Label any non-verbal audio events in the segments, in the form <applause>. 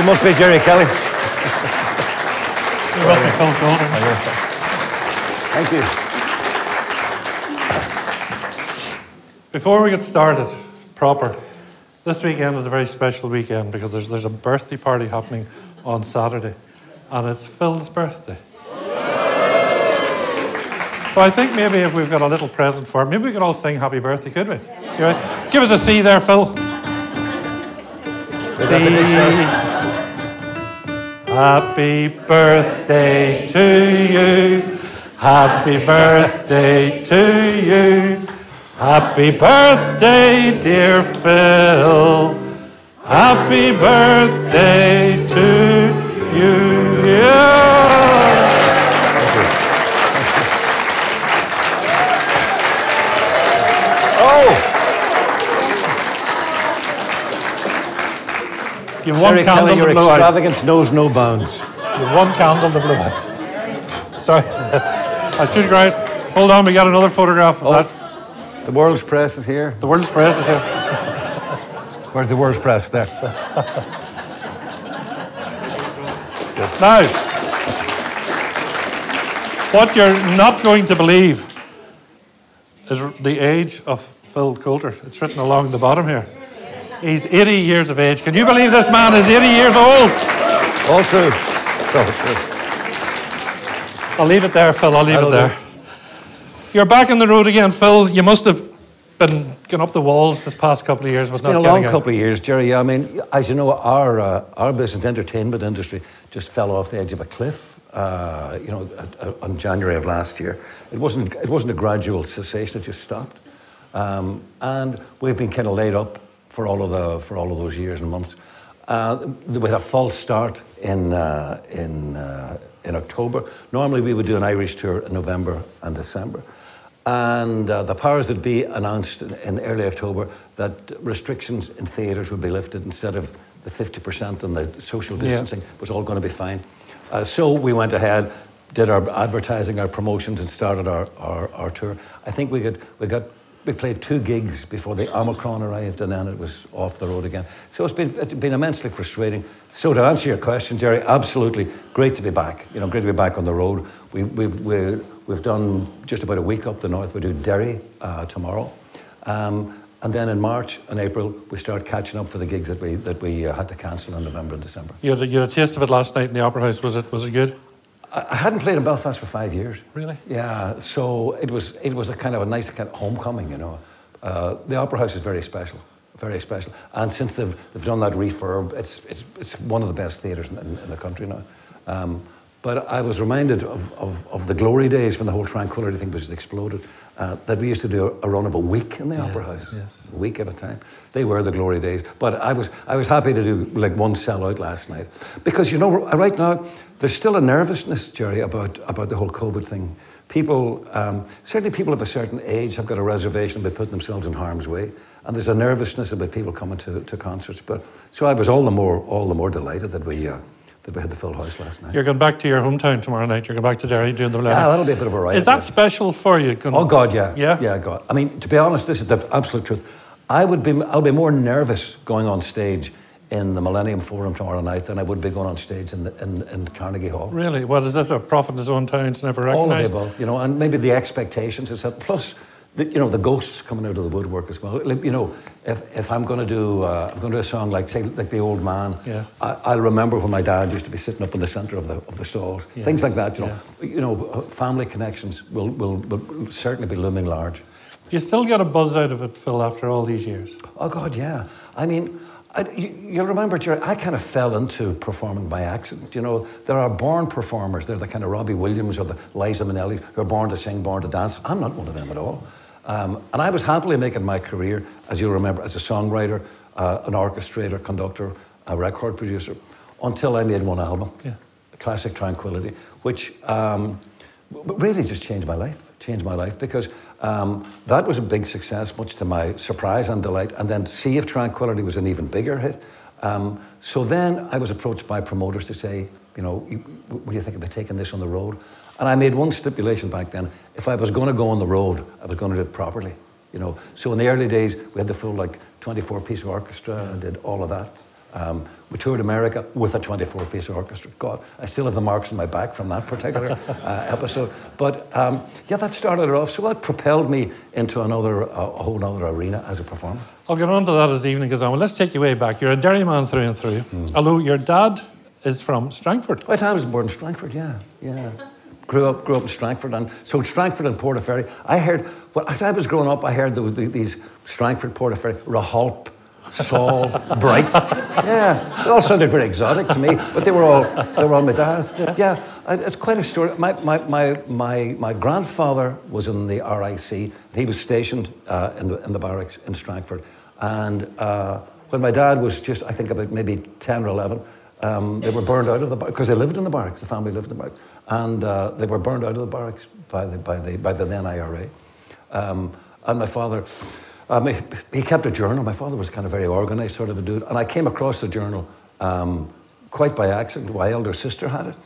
You must be Gerry Kelly. You're welcome, Phil Coulter. Thank you. Before we get started proper, this weekend is a very special weekend because there's, there's a birthday party happening on Saturday, and it's Phil's birthday. So I think maybe if we've got a little present for him, maybe we could all sing happy birthday, could we? You right? Give us a C there, Phil. C. Happy birthday to you. Happy birthday to you. Happy birthday, dear Phil. Happy birthday to you. Yeah. You've one Gerry candle Kelly, to your blow out. knows no bounds. You've one candle to blow out. Sorry. I should go out. Hold on, we got another photograph of Oh. that. The world's press is here. The world's press is here. <laughs> Where's the world's press? There. <laughs> Now, what you're not going to believe is the age of Phil Coulter. It's written along the bottom here. He's 80 years of age. Can you believe this man is 80 years old? All true. All true. I'll leave it there, Phil. I'll leave That'll it there. You're back on the road again, Phil. You must have been going up the walls this past couple of years, but It's been not a long out. couple of years, Gerry. I mean, as you know, our uh, our business, entertainment industry, just fell off the edge of a cliff. Uh, you know, uh, on January of last year, it wasn't it wasn't a gradual cessation; it just stopped. Um, and we've been kind of laid up for all of the for all of those years and months. Uh, we had a false start in uh, in uh, in October. Normally, we would do an Irish tour in November and December. And uh, the powers that be announced in, in early October that restrictions in theatres would be lifted instead of the 50% and the social Yeah. distancing was all going to be fine. Uh, so we went ahead, did our advertising, our promotions, and started our, our, our tour. I think we got, we got we played two gigs before the Omicron arrived, and then it was off the road again. So it's been it's been immensely frustrating. So to answer your question, Gerry, absolutely great to be back. You know, great to be back on the road. We, we've we, we've done just about a week up the north. We do Derry uh, tomorrow. Um, and then in March and April, we start catching up for the gigs that we that we uh, had to cancel in November and December. You had, a, you had a taste of it last night in the Opera House. Was it, was it good? I hadn't played in Belfast for five years. Really? Yeah, so it was it was a kind of a nice kind of homecoming, you know. Uh, the Opera House is very special, very special. And since they've, they've done that refurb, it's, it's, it's one of the best theatres in, in, in the country now. Um, but I was reminded of, of, of the glory days when the whole tranquility thing was exploded. Uh, that we used to do a, a run of a week in the Opera House, yes. a week at a time. They were the glory days. But I was, I was happy to do like one sellout last night. Because, you know, right now, there's still a nervousness, Gerry, about, about the whole COVID thing. People, um, certainly people of a certain age have got a reservation about putting themselves in harm's way. And there's a nervousness about people coming to, to concerts. But, so I was all the more, all the more delighted that we, uh, that we had the full house last night. You're going back to your hometown tomorrow night. You're going back to Derry doing the Yeah, that'll be a bit of a riot. Is that yeah. special for you? Going- Oh God, yeah, Yeah? yeah, God. I mean, to be honest, this is the absolute truth. I would be, I'll be more nervous going on stage in the Millennium Forum tomorrow night than I would be going on stage in, the, in, in Carnegie Hall. Really? What is this? A prophet in his own town's never recognised? All of the above, you know, and maybe the expectations that plus. The, you know the ghosts coming out of the woodwork as well. You know, if, if I'm going to do uh, I'm going to do a song like say like the old man, Yeah. I, I'll remember when my dad used to be sitting up in the centre of the of the stalls. Things like that. You know, you know, family connections will, will will certainly be looming large. Do you still get a buzz out of it, Phil, after all these years? Oh God, yeah. I mean, I, you, you'll remember, Gerry. I kind of fell into performing by accident. You know, there are born performers. They're the kind of Robbie Williams or the Liza Minnelli who are born to sing, born to dance. I'm not one of them at all. Um, and I was happily making my career, as you'll remember, as a songwriter, uh, an orchestrator, conductor, a record producer, until I made one album, Yeah. Classic Tranquility, which um, really just changed my life. Changed my life because um, that was a big success, much to my surprise and delight. And then Sea of Tranquility was an even bigger hit. Um, so then I was approached by promoters to say, you know, what do you think about taking this on the road? And I made one stipulation back then: if I was going to go on the road, I was going to do it properly. You know, so in the early days, we had the full like 24-piece orchestra and did all of that. Um, we toured America with a 24-piece orchestra. God, I still have the marks on my back from that particular <laughs> uh, episode. But um, yeah, that started it off. So that propelled me into another, a whole other arena as a performer. I'll get on to that as the evening goes on. Well, let's take you way back. You're a Derry man through and through. Mm. Although your dad is from Strangford. My dad was born in Strangford, yeah, yeah <laughs> grew up grew up in Strangford and so Strangford and Portaferry. I heard well as I was growing up, I heard there was these Strangford, Portaferry, Raholp, Saul, <laughs> Bright. Yeah, they all sounded very exotic to me, but they were all they were all my dad's. Yeah, it's quite a story. My my my my, my grandfather was in the RIC. He was stationed uh, in the in the barracks in Strangford, and uh, when my dad was just I think about maybe ten or eleven. Um, they were burned out of the barracks because they lived in the barracks. The family lived in the barracks and uh, they were burned out of the barracks by the, by the, by the then IRA. Um, and my father, um, he, he, kept a journal. My father was kind of very organized sort of a dude. And I came across the journal um, quite by accident. My elder sister had it.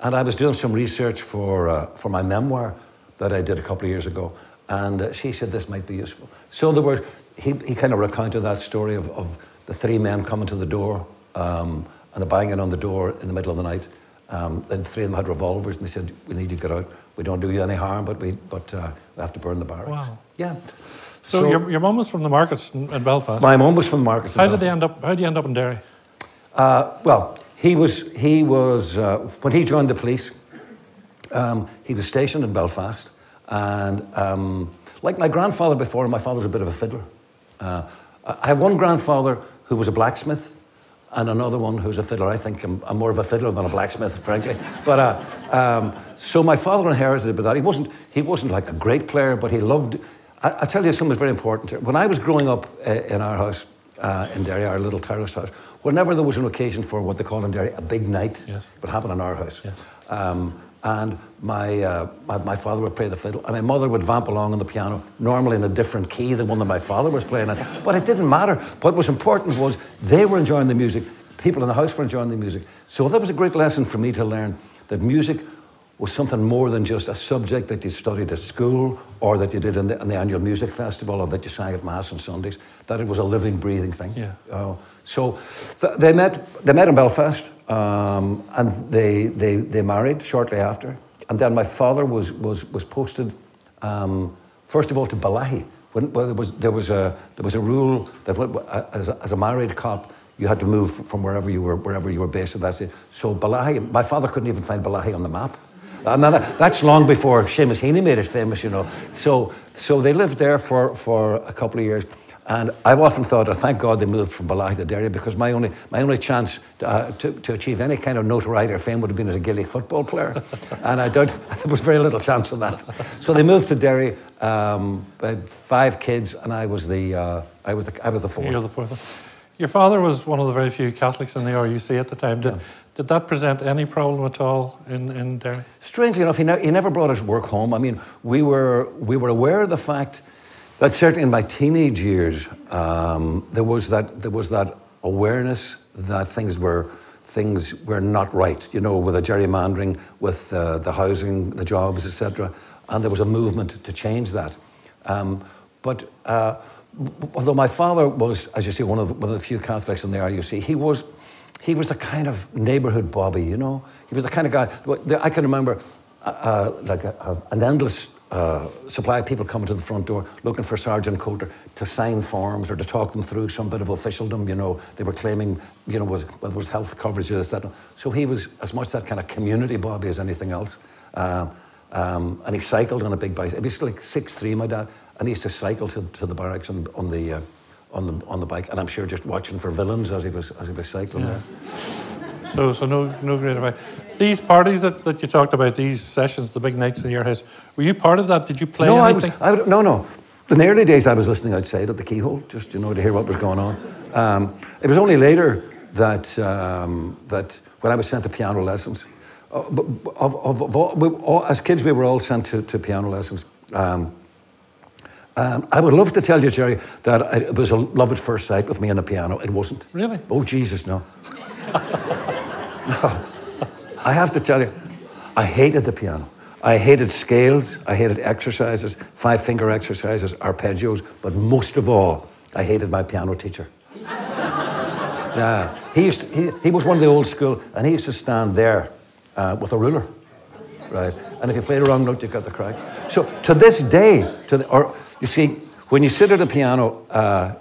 And I was doing some research for, uh, for my memoir that I did a couple of years ago. And uh, she said this might be useful. So there were, he, he kind of recounted that story of, of the three men coming to the door um, and the banging on the door in the middle of the night. Um, and three of them had revolvers, and they said, "We need you to get out. We don't do you any harm, but we but uh, we have to burn the barracks." Wow. Yeah. So, so your, your mum was from the markets in, in Belfast. My mum was from the markets. How did they end up? How did you end up in Derry? Uh, well, he was he was uh, when he joined the police. Um, he was stationed in Belfast, and um, like my grandfather before, my father was a bit of a fiddler. Uh, I have one grandfather who was a blacksmith and another one who's a fiddler. I think I'm, I'm more of a fiddler than a blacksmith, frankly. But uh, um, so my father inherited bit of that. He wasn't, he wasn't like a great player, but he loved. I, I tell you something very important. When I was growing up uh, in our house uh, in Derry, our little terrace house, whenever there was an occasion for what they call in Derry a big night, yes. it would happen in our house. Yes. Um, and my, uh, my, my, father would play the fiddle, and my mother would vamp along on the piano, normally in a different key than one that my father was playing in. But it didn't matter. What was important was they were enjoying the music, people in the house were enjoying the music. So that was a great lesson for me to learn that music was something more than just a subject that you studied at school or that you did in the, in the annual music festival or that you sang at Mass on Sundays, that it was a living, breathing thing. Yeah. Uh, so th- they, met, they met in Belfast um, and they, they, they married shortly after. And then my father was, was, was posted, um, first of all, to Bellaghy. When, well, there, was, there, was a, there was a rule that as a, as a married cop, you had to move from wherever you were, wherever you were based. and That's it. So Bellaghy, my father couldn't even find Bellaghy on the map. And that, that's long before Seamus Heaney made it famous, you know. So, so they lived there for, for a couple of years. And I've often thought, oh, thank God they moved from Bellaghy to Derry because my only, my only chance to, uh, to, to, achieve any kind of notoriety or fame would have been as a Gaelic football player. <laughs> and I don't, <laughs> there was very little chance of that. So they moved to Derry, um, five kids, and I was the, uh, I was the, I was the fourth. You're the fourth. Your father was one of the very few Catholics in the RUC at the time. Did, yeah. did that present any problem at all in, in Derry? Strangely enough, he, ne- he never brought his work home. I mean, we were, we were aware of the fact that certainly in my teenage years, um, there, was that, there was that awareness that things were, things were not right, you know, with the gerrymandering, with uh, the housing, the jobs, etc. And there was a movement to change that. Um, but uh, although my father was, as you say, one of the, one of the few Catholics in the RUC, he was, he was the kind of neighbourhood Bobby, you know. He was the kind of guy. I can remember, uh, uh, like a, a, an endless uh, supply of people coming to the front door looking for Sergeant Coulter to sign forms or to talk them through some bit of officialdom. You know, they were claiming, you know, was whether was health coverage or this that. So he was as much that kind of community Bobby as anything else. Uh, um, and he cycled on a big bike. He was like six three, my dad and he used to cycle to, to the barracks on, on the uh, on the on the bike, and I'm sure just watching for villains as he was as he was cycling yeah. there. So so no no great advice. These parties that, that you talked about, these sessions, the big nights in your house, were you part of that? Did you play no, anything? I was, I, no, no. In the early days, I was listening outside at the keyhole, just you know to hear what was going on. Um, it was only later that um, that when I was sent to piano lessons. Uh, of, of, of all, we, all, as kids, we were all sent to, to piano lessons. Um, um, I would love to tell you, Gerry, that it was a love at first sight with me on the piano. It wasn't. Really? Oh, Jesus, no. <laughs> <laughs> I have to tell you, I hated the piano. I hated scales, I hated exercises, five finger exercises, arpeggios, but most of all, I hated my piano teacher. <laughs> yeah, he, used to, he, he was one of the old school, and he used to stand there uh, with a ruler, right? And if you played a wrong note, you got the crack. So to this day, to the, or you see, when you sit at a piano, uh,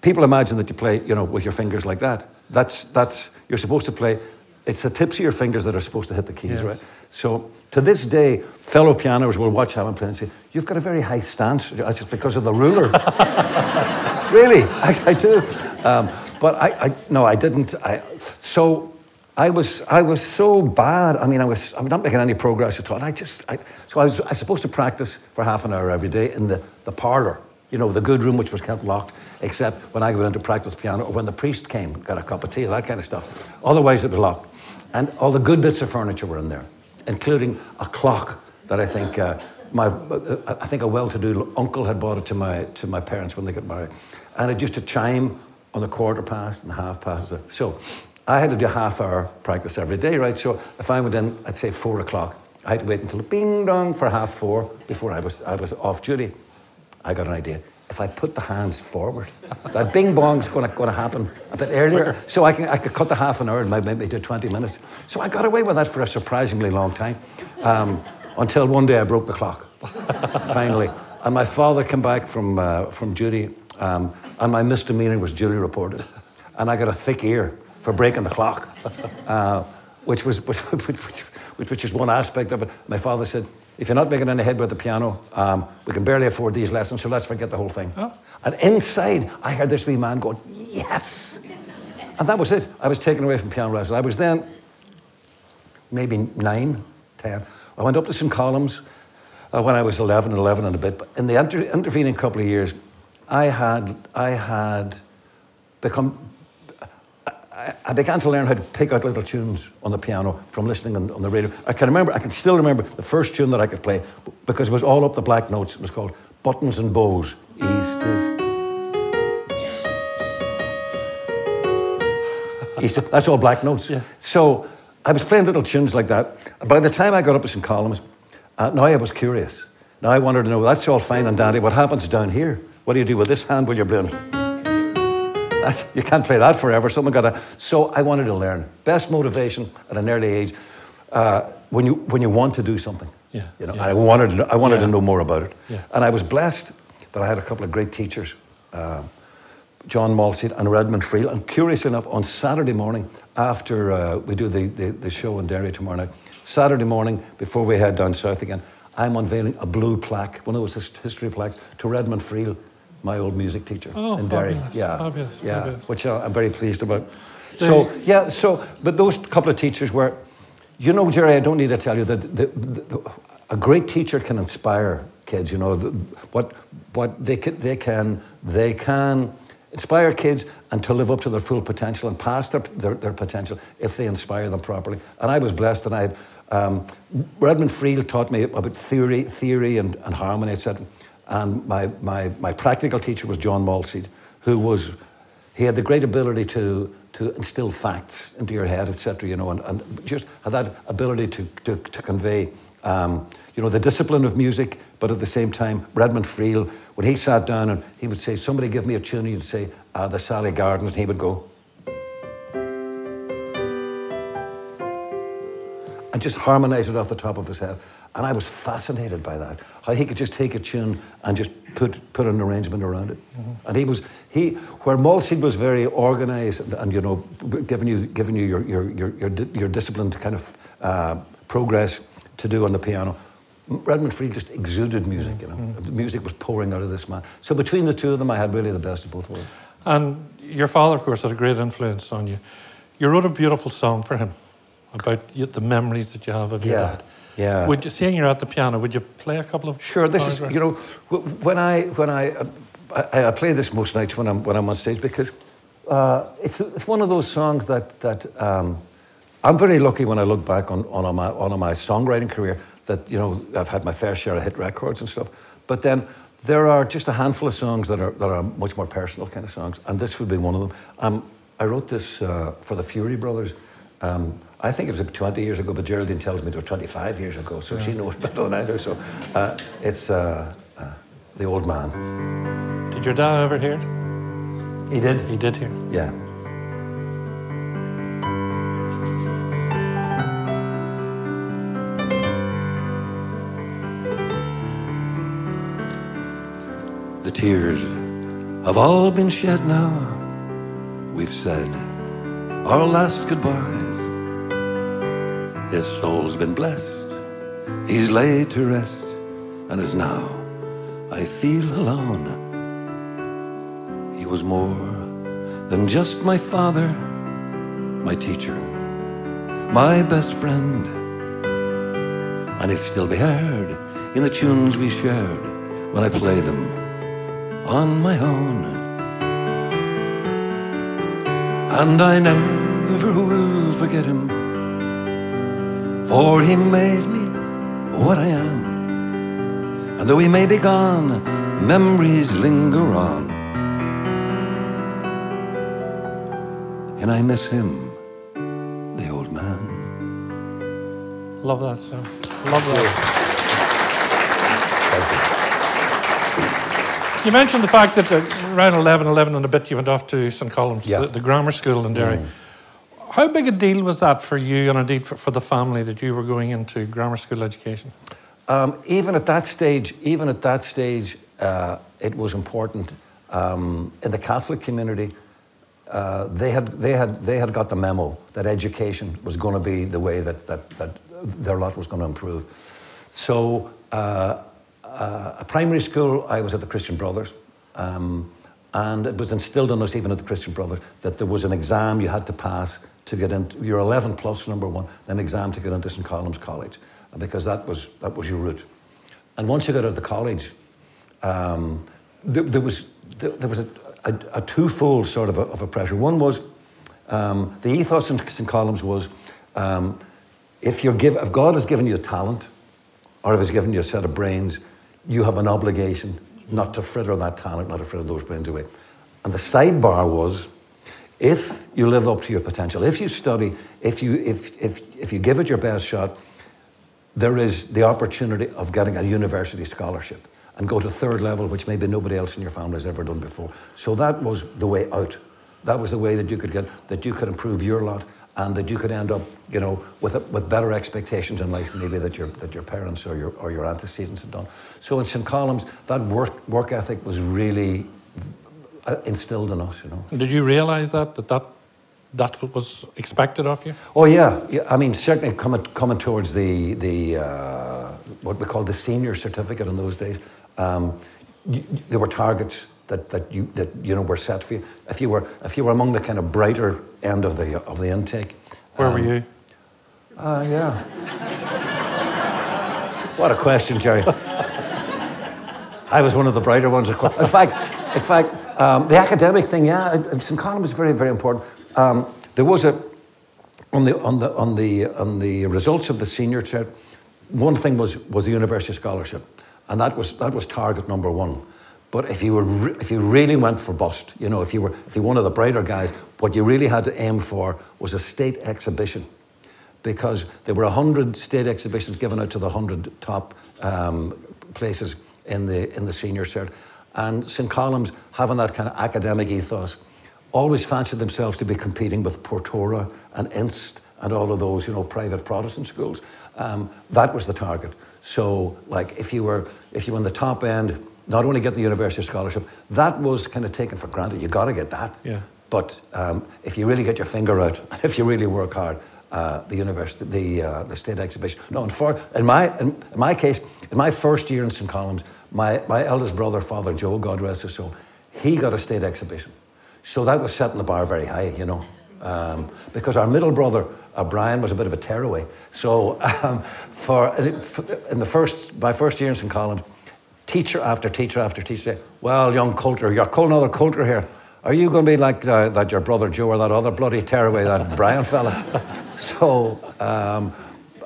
people imagine that you play, you know, with your fingers like that. That's that's you're supposed to play. It's the tips of your fingers that are supposed to hit the keys, yes. right? So to this day, fellow pianos will watch Hammond play and say, "You've got a very high stance." That's just because of the ruler. <laughs> really, I, I do. Um, but I, I, no, I didn't. I, so I was, I was so bad. I mean, I was, I was not making any progress at all. I just, I, so I was, I was supposed to practice for half an hour every day in the, the parlor, you know, the good room, which was kept locked, except when I went in to practice piano or when the priest came, got a cup of tea, that kind of stuff. Otherwise, it was locked. And all the good bits of furniture were in there, including a clock that I think uh, my, uh, I think a well-to-do uncle had bought it to my, to my parents when they got married. And it used to chime on the quarter past and half past. So I had to do a half hour practice every day, right? So if I went in, I'd say four o'clock, I had to wait until bing dong for half four before I was, I was off duty. I got an idea. If I put the hands forward, that bing bong's going to happen a bit earlier. So I, can, I could cut the half an hour and maybe do 20 minutes. So I got away with that for a surprisingly long time um, until one day I broke the clock, <laughs> finally. And my father came back from, uh, from duty um, and my misdemeanor was duly reported. And I got a thick ear for breaking the clock, <laughs> uh, which, was, <laughs> which, which, which, is one aspect of it. My father said, if you're not making any head with the piano, um, we can barely afford these lessons, so let's forget the whole thing. Oh. And inside, I heard this wee man going, yes. And that was it. I was taken away from piano lessons. I was then maybe nine, ten. I went up to some columns uh, when I was 11, 11 and a bit. But in the inter- intervening couple of years, I had, I had become I began to learn how to pick out little tunes on the piano from listening on, on, the radio. I can remember, I can still remember the first tune that I could play because it was all up the black notes. It was called Buttons and Bows. East is. <laughs> East, that's all black notes. Yeah. So I was playing little tunes like that. And By the time I got up to St. Columb's, uh, now I was curious. Now I wanted to know, that's all fine and dandy. What happens down here? What do you do with this hand while you're playing? <laughs> you can't play that forever. Someone got to. So I wanted to learn. Best motivation at an early age, uh, when you when you want to do something. Yeah. You know, yeah. I wanted to know, I wanted yeah. to know more about it. Yeah. And I was blessed that I had a couple of great teachers, uh, John Malseed and Redmond Friel. And curious enough, on Saturday morning after uh, we do the, the, the show in Derry tomorrow night, Saturday morning before we head down south again, I'm unveiling a blue plaque, one of those history plaques, to Redmond Friel my old music teacher oh, in Derry. Fabulous, yeah, fabulous, yeah, fabulous. which I'm very pleased about. So yeah, so but those couple of teachers were, you know, Gerry, I don't need to tell you that the, the, the, a great teacher can inspire kids. You know, what what they can they can they can inspire kids and to live up to their full potential and past their, their, their potential if they inspire them properly. And I was blessed, and I had um, Redmond Friel taught me about theory, theory and, and harmony, etc. And my, my, my practical teacher was John Malseed, who was, he had the great ability to, to instill facts into your head, etc., you know, and, and just had that ability to, to, to convey, um, you know, the discipline of music, but at the same time, Redmond Friel, when he sat down and he would say, somebody give me a tune, he'd say, uh, the Sally Gardens, and he would go, and just harmonize it off the top of his head. And I was fascinated by that. How he could just take a tune and just put, put an arrangement around it. Mm-hmm. And he was, he, where Malseed was very organized and, and, you know, giving you, giving you your, your, your, your, your disciplined kind of uh, progress to do on the piano, Redmond Friel just exuded music, you know. Mm-hmm. The music was pouring out of this man. So between the two of them, I had really the best of both worlds. And your father, of course, had a great influence on you. You wrote a beautiful song for him about the memories that you have of your yeah. dad. Yeah. Would you, seeing you're at the piano, would you play a couple of? Sure. This is you know when I when I I, I play this most nights when I'm when I'm on stage because uh, it's it's one of those songs that that um, I'm very lucky when I look back on on my on my songwriting career that you know I've had my fair share of hit records and stuff, but then there are just a handful of songs that are that are much more personal kind of songs, and this would be one of them. Um, I wrote this uh, for the Furey Brothers Um, I think it was 20 years ago, but Geraldine tells me it was 25 years ago, so yeah. she knows better than I do. So uh, it's uh, uh, the old man. Did your dad ever hear it? He did. He did hear. Yeah. The tears have all been shed now. We've said our last goodbyes. His soul's been blessed. He's laid to rest, and as now I feel alone. He was more than just my father, my teacher, my best friend. And he'll still be heard in the tunes we shared when I play them on my own. And I never will forget him, for he made me what I am. And though he may be gone, memories linger on. And I miss him, the old man. Love that song. Love that. You mentioned the fact that around 11, 11 and a bit, you went off to St. Columb's, yeah. the, the, grammar school in Derry. Mm. How big a deal was that for you and indeed for, for the family that you were going into grammar school education? Um, even at that stage, even at that stage, uh, it was important um, in the Catholic community uh, they, had, they, had, they had got the memo that education was going to be the way that, that, that their lot was going to improve. So, uh, uh, a primary school, I was at the Christian Brothers. Um, and it was instilled in us, even at the Christian Brothers, that there was an exam you had to pass to get into your 11 plus number one, then exam to get into St. Columb's College, because that was, that was your route. And once you got out of the college, um, there, there, was, there, there was a, a, a twofold sort of a, of a, pressure. One was um, the ethos in St. Columb's was um, if, you're give, if God has given you a talent or if He's given you a set of brains, you have an obligation not to fritter that talent, not to fritter those brains away. And the sidebar was if you live up to your potential, if you study, if you, if, if, if you give it your best shot, there is the opportunity of getting a university scholarship and go to third level, which maybe nobody else in your family has ever done before. So that was the way out. That was the way that you could get, that you could improve your lot and that you could end up, you know, with, a, with better expectations in life, maybe that your, that your parents or your, or your antecedents had done. So in St. Columb's, that work, work ethic was really instilled in us, you know. Did you realise that, that, that that was expected of you? Oh yeah, yeah. I mean, certainly coming coming towards the the uh, what we call the senior certificate in those days. Um, you, there were targets that, that you that you know were set for you. If you were if you were among the kind of brighter end of the of the intake. Where um, were you? Uh, yeah. what a question, Gerry. I was one of the brighter ones. In fact, in fact, um, the academic thing, yeah. Colin was very, very important. Um, there was a on the on the on the on the results of the senior cert. One thing was was the university scholarship and that was that was target number one. But if you were re- if you really went for bust, you know, if you were if you were one of the brighter guys, what you really had to aim for was a state exhibition, because there were hundred state exhibitions given out to the hundred top um, places in the in the senior cert, and St Columb's having that kind of academic ethos, always fancied themselves to be competing with Portora and Inst and all of those you know private Protestant schools. Um, that was the target. So, like, if you were if you were in the top end, not only get the university scholarship, that was kind of taken for granted. You got to get that. Yeah. But um, if you really get your finger out, and <laughs> if you really work hard, uh, the university, the uh, the state exhibition. No, in, for, in my in, in, my case, in my first year in St Columb's, my my eldest brother, Father Joe, God rest his soul, he got a state exhibition. So that was setting the bar very high, you know, um, because our middle brother uh, Brian was a bit of a tearaway. So um, for, in the first, my first year in St. Colin, teacher after teacher after teacher well, young Coulter, you're calling another Coulter here. Are you going to be like uh, that your brother Joe or that other bloody tearaway, that Brian fella? <laughs> So um,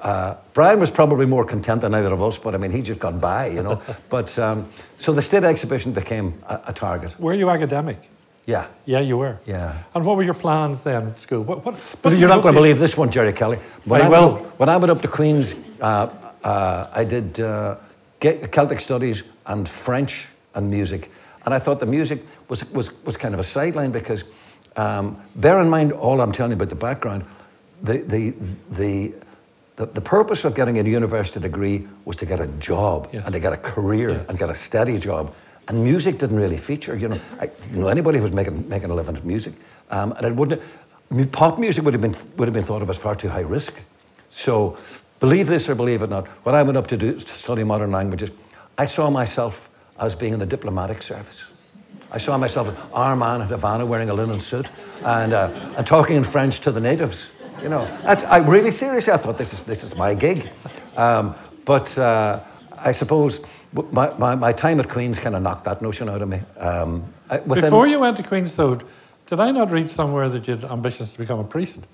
uh, Brian was probably more content than either of us, but I mean, he just got by, you know. <laughs> but um, so the state exhibition became a, a target. Were you academic? Yeah. Yeah, you were. Yeah. And what were your plans then at school? What, what, what But you're you not going to believe this one, Gerry Kelly. When I went will. up- when I went up to Queen's, uh, uh, I did uh, Celtic studies and French and music. And I thought the music was, was, was kind of a sideline because, um, bear in mind all I'm telling you about the background, the, the, the, the, the purpose of getting a university degree was to get a job Yes. and to get a career Yeah. and get a steady job. And music didn't really feature. You know, I, you know anybody who was making, making a living at music. Um, and it wouldn't, pop music would have, been, would have been thought of as far too high risk. So, believe this or believe it not, when I went up to, do, to study modern languages, I saw myself as being in the diplomatic service. I saw myself as our man at Havana wearing a linen suit and, uh, and talking in French to the natives. You know, that's, I really seriously, I thought this is, this is my gig. Um, but uh, I suppose my, my, my time at Queen's kind of knocked that notion out of me. Um, I, within, Before you went to Queen's, though, did I not read somewhere that you had ambitions to become a priest?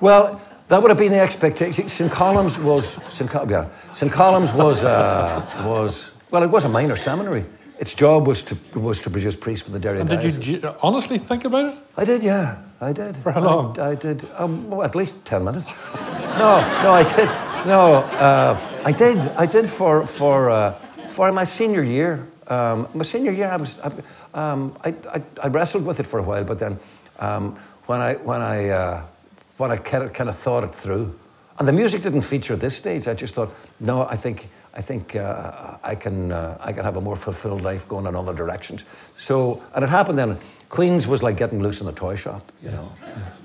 Well, that would have been the expectation. St. Columb's was St. Col- yeah, St. Columb's was uh, was well, it was a minor seminary. Its job was to was to produce priests for the Derry And did diocese. you honestly think about it? I did, yeah, I did. For how long? I, I did, um, well, at least ten minutes. no, no, I did. No, uh, I did. I did for for uh, for my senior year. Um, my senior year, I was. I, um, I, I, I wrestled with it for a while, but then um, when I when I uh, when I kind of, kind of thought it through, and the music didn't feature at this stage. I just thought, no, I think I think uh, I can uh, I can have a more fulfilled life going in other directions. So, and it happened then. Queens was like getting loose in a toy shop, you know,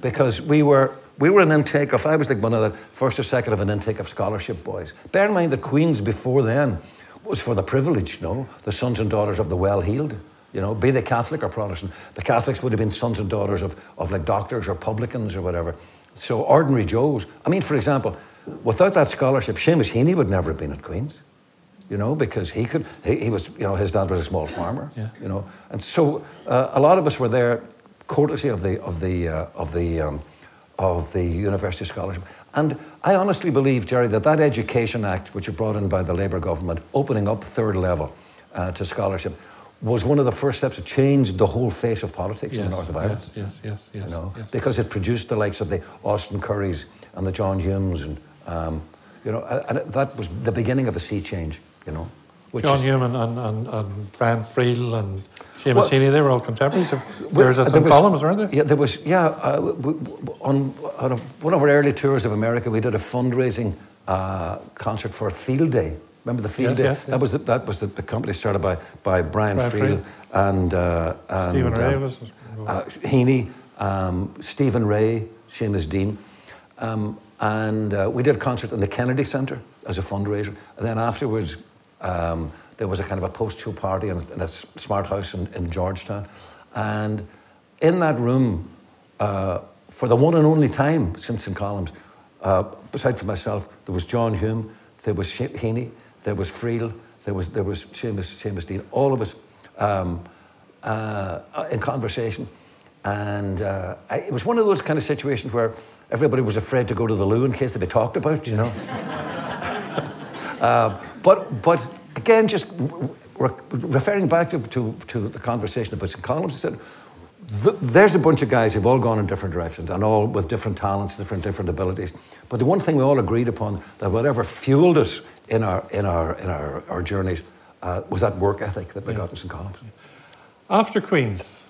because we were we were an intake of. I was like one of the first or second of an intake of scholarship boys. Bear in mind that Queens before then was for the privileged, you know, the sons and daughters of the well-heeled. You know, be they Catholic or Protestant. The Catholics would have been sons and daughters of, of like doctors or publicans or whatever. So ordinary Joes. I mean, for example, without that scholarship, Seamus Heaney would never have been at Queen's. You know, because he could, he, he was, you know, his dad was a small farmer. Yeah. You know, and so uh, a lot of us were there, courtesy of the of the uh, of the um, of the university scholarship. And I honestly believe, Gerry, that that Education Act, which was brought in by the Labour government, opening up third level uh, to scholarship, was one of the first steps to change the whole face of politics in the north of Ireland. Yes, yes, yes, yes. You know, yes. because it produced the likes of the Austin Currys and the John Humes, and um, you know, and that was the beginning of a sea change. You know, which John is- Hume and, and, and, Brian Friel and Seamus Well- Heaney, they were all contemporaries of Well, there was- Columb's, weren't they? Yeah, there was. Yeah, uh, w- w- on, on a, one of our early tours of America, we did a fundraising uh, concert for Field Day. Remember the Field Yes, Day? yes, yes. That was the, that was the, the company started by by Brian, Brian Friel, Friel. and, uh, and Stephen Rea um, was. uh, Heaney, um, Stephen Rea, Seamus Deane. Um, and uh, we did a concert in the Kennedy Centre as a fundraiser. And then afterwards, um, there was a kind of a post-show party in, in a smart house in, in Georgetown. And in that room, uh, for the one and only time since St. Columb's, uh, beside for myself, there was John Hume, there was Heaney, there was Friel, there was, there was Seamus, Seamus Deane, all of us um, uh, in conversation. And uh, I, it was one of those kind of situations where everybody was afraid to go to the loo in case they'd be talked about, you know. <laughs> Uh, but, but again, just re- referring back to, to, to the conversation about St. Columb's, I said, th- there's a bunch of guys who've all gone in different directions and all with different talents, different, different abilities. But the one thing we all agreed upon that whatever fueled us in our, in our, in our, our journeys uh, was that work ethic that we got in St. Columb's. After Queen's,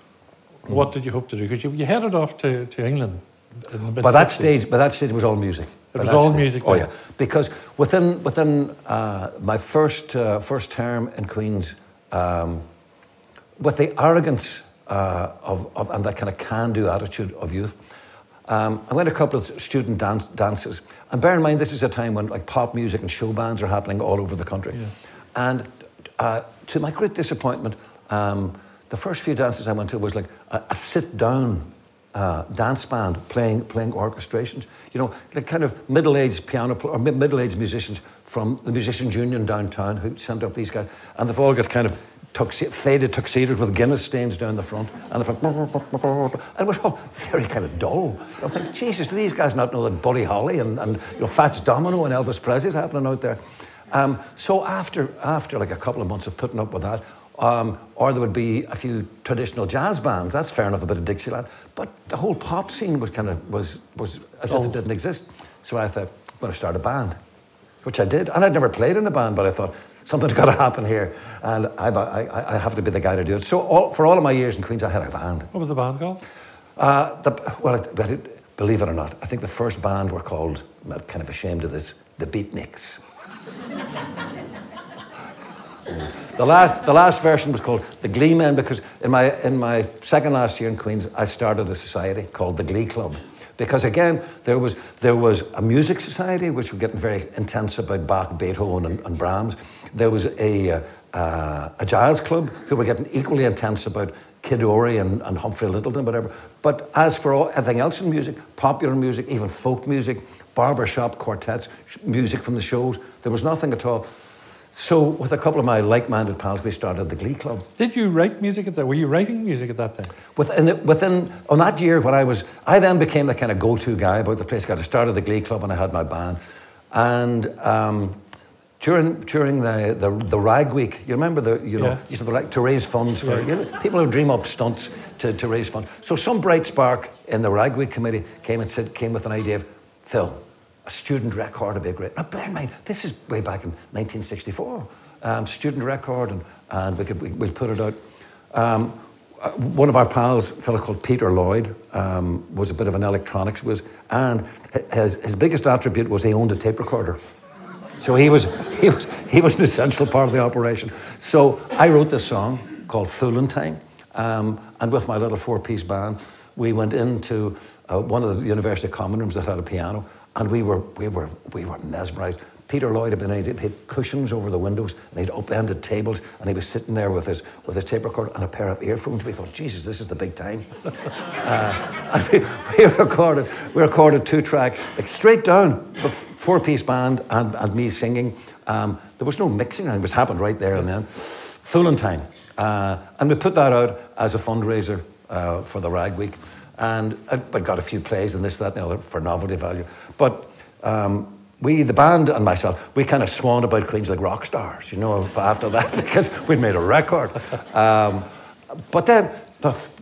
Hmm. what did you hope to do? Because you, you headed off to, to England. By that stage, by that stage, it was all music. By was all stage. music Oh yeah, because within within uh, my first uh, first term in Queens, um, with the arrogance uh, of, of and that kind of can-do attitude of youth, um, I went to a couple of student dance, dances. And bear in mind, this is a time when like pop music and show bands are happening all over the country. And uh, to my great disappointment, um, the first few dances I went to was like a, a sit-down uh, dance band playing playing orchestrations. You know, the kind of middle-aged piano or middle-aged musicians from the Musicians Union downtown who sent up these guys, and they've all got kind of tuxi- faded tuxedos with Guinness stains down the front, and the front, and it was all very kind of dull. I think, Jesus, do these guys not know that Buddy Holly and, and you know Fats Domino and Elvis Presley's happening out there? Um, so after after like a couple of months of putting up with that, Um, or there would be a few traditional jazz bands. That's fair enough, a bit of Dixieland. But the whole pop scene was kind of was was as if it didn't exist. So I thought, I'm going to start a band, which I did. And I'd never played in a band, but I thought something's got to happen here, and I, I, I have to be the guy to do it. So all, for all of my years in Queens, I had a band. What was the band called? Uh, the, well, it, believe it or not, I think the first band were called. I'm kind of ashamed of this. The Beatniks. The last, the last version was called the Glee Men because in my, in my second last year in Queens, I started a society called the Glee Club. Because again, there was, there was a music society which were getting very intense about Bach, Beethoven, and, and Brahms. There was a, uh, a jazz club who were getting equally intense about Kid Ory and, and Humphrey Lyttelton, whatever. But as for all, everything else in music, popular music, even folk music, barbershop quartets, music from the shows, there was nothing at all. So, with a couple of my like-minded pals, we started the Glee Club. Did you write music at that? Were you writing music at that time? Within, within on that year, when I was, I then became the kind of go-to guy about the place. Got started the Glee Club, and I had my band. And um, during during the, the the rag week, you remember the you know yeah. used to like to raise funds for yeah. you know, people who dream up stunts to, to raise funds. So some bright spark in the rag week committee came and said came with an idea of Phil a student record would be great. Now, bear in mind, this is way back in 1964. Um, student record, and, and we could we, we'll put it out. Um, uh, one of our pals, a fellow called Peter Lloyd, um, was a bit of an electronics whiz, and his, his biggest attribute was he owned a tape recorder. So he was, <laughs> he, was, he was an essential part of the operation. So I wrote this song called Foolin' Time, um, and with my little four piece band, we went into uh, one of the university common rooms that had a piano, and we were, we were, we were mesmerized. Peter Lloyd had been he'd had cushions over the windows and he'd upended tables and he was sitting there with his with his tape recorder and a pair of earphones. We thought, Jesus, this is the big time. <laughs> uh, and we, <laughs> we, recorded we recorded two tracks, like straight down, the four piece band and, and me singing. Um, there was no mixing, it was happened right there and then. Fooling time, uh, and we put that out as a fundraiser uh, for the Rag Week. And I, got a few plays and this, that, and the other for novelty value. But um, we, the band and myself, we kind of swanned about Queens like rock stars, you know, after that, <laughs> because we'd made a record. Um, but then,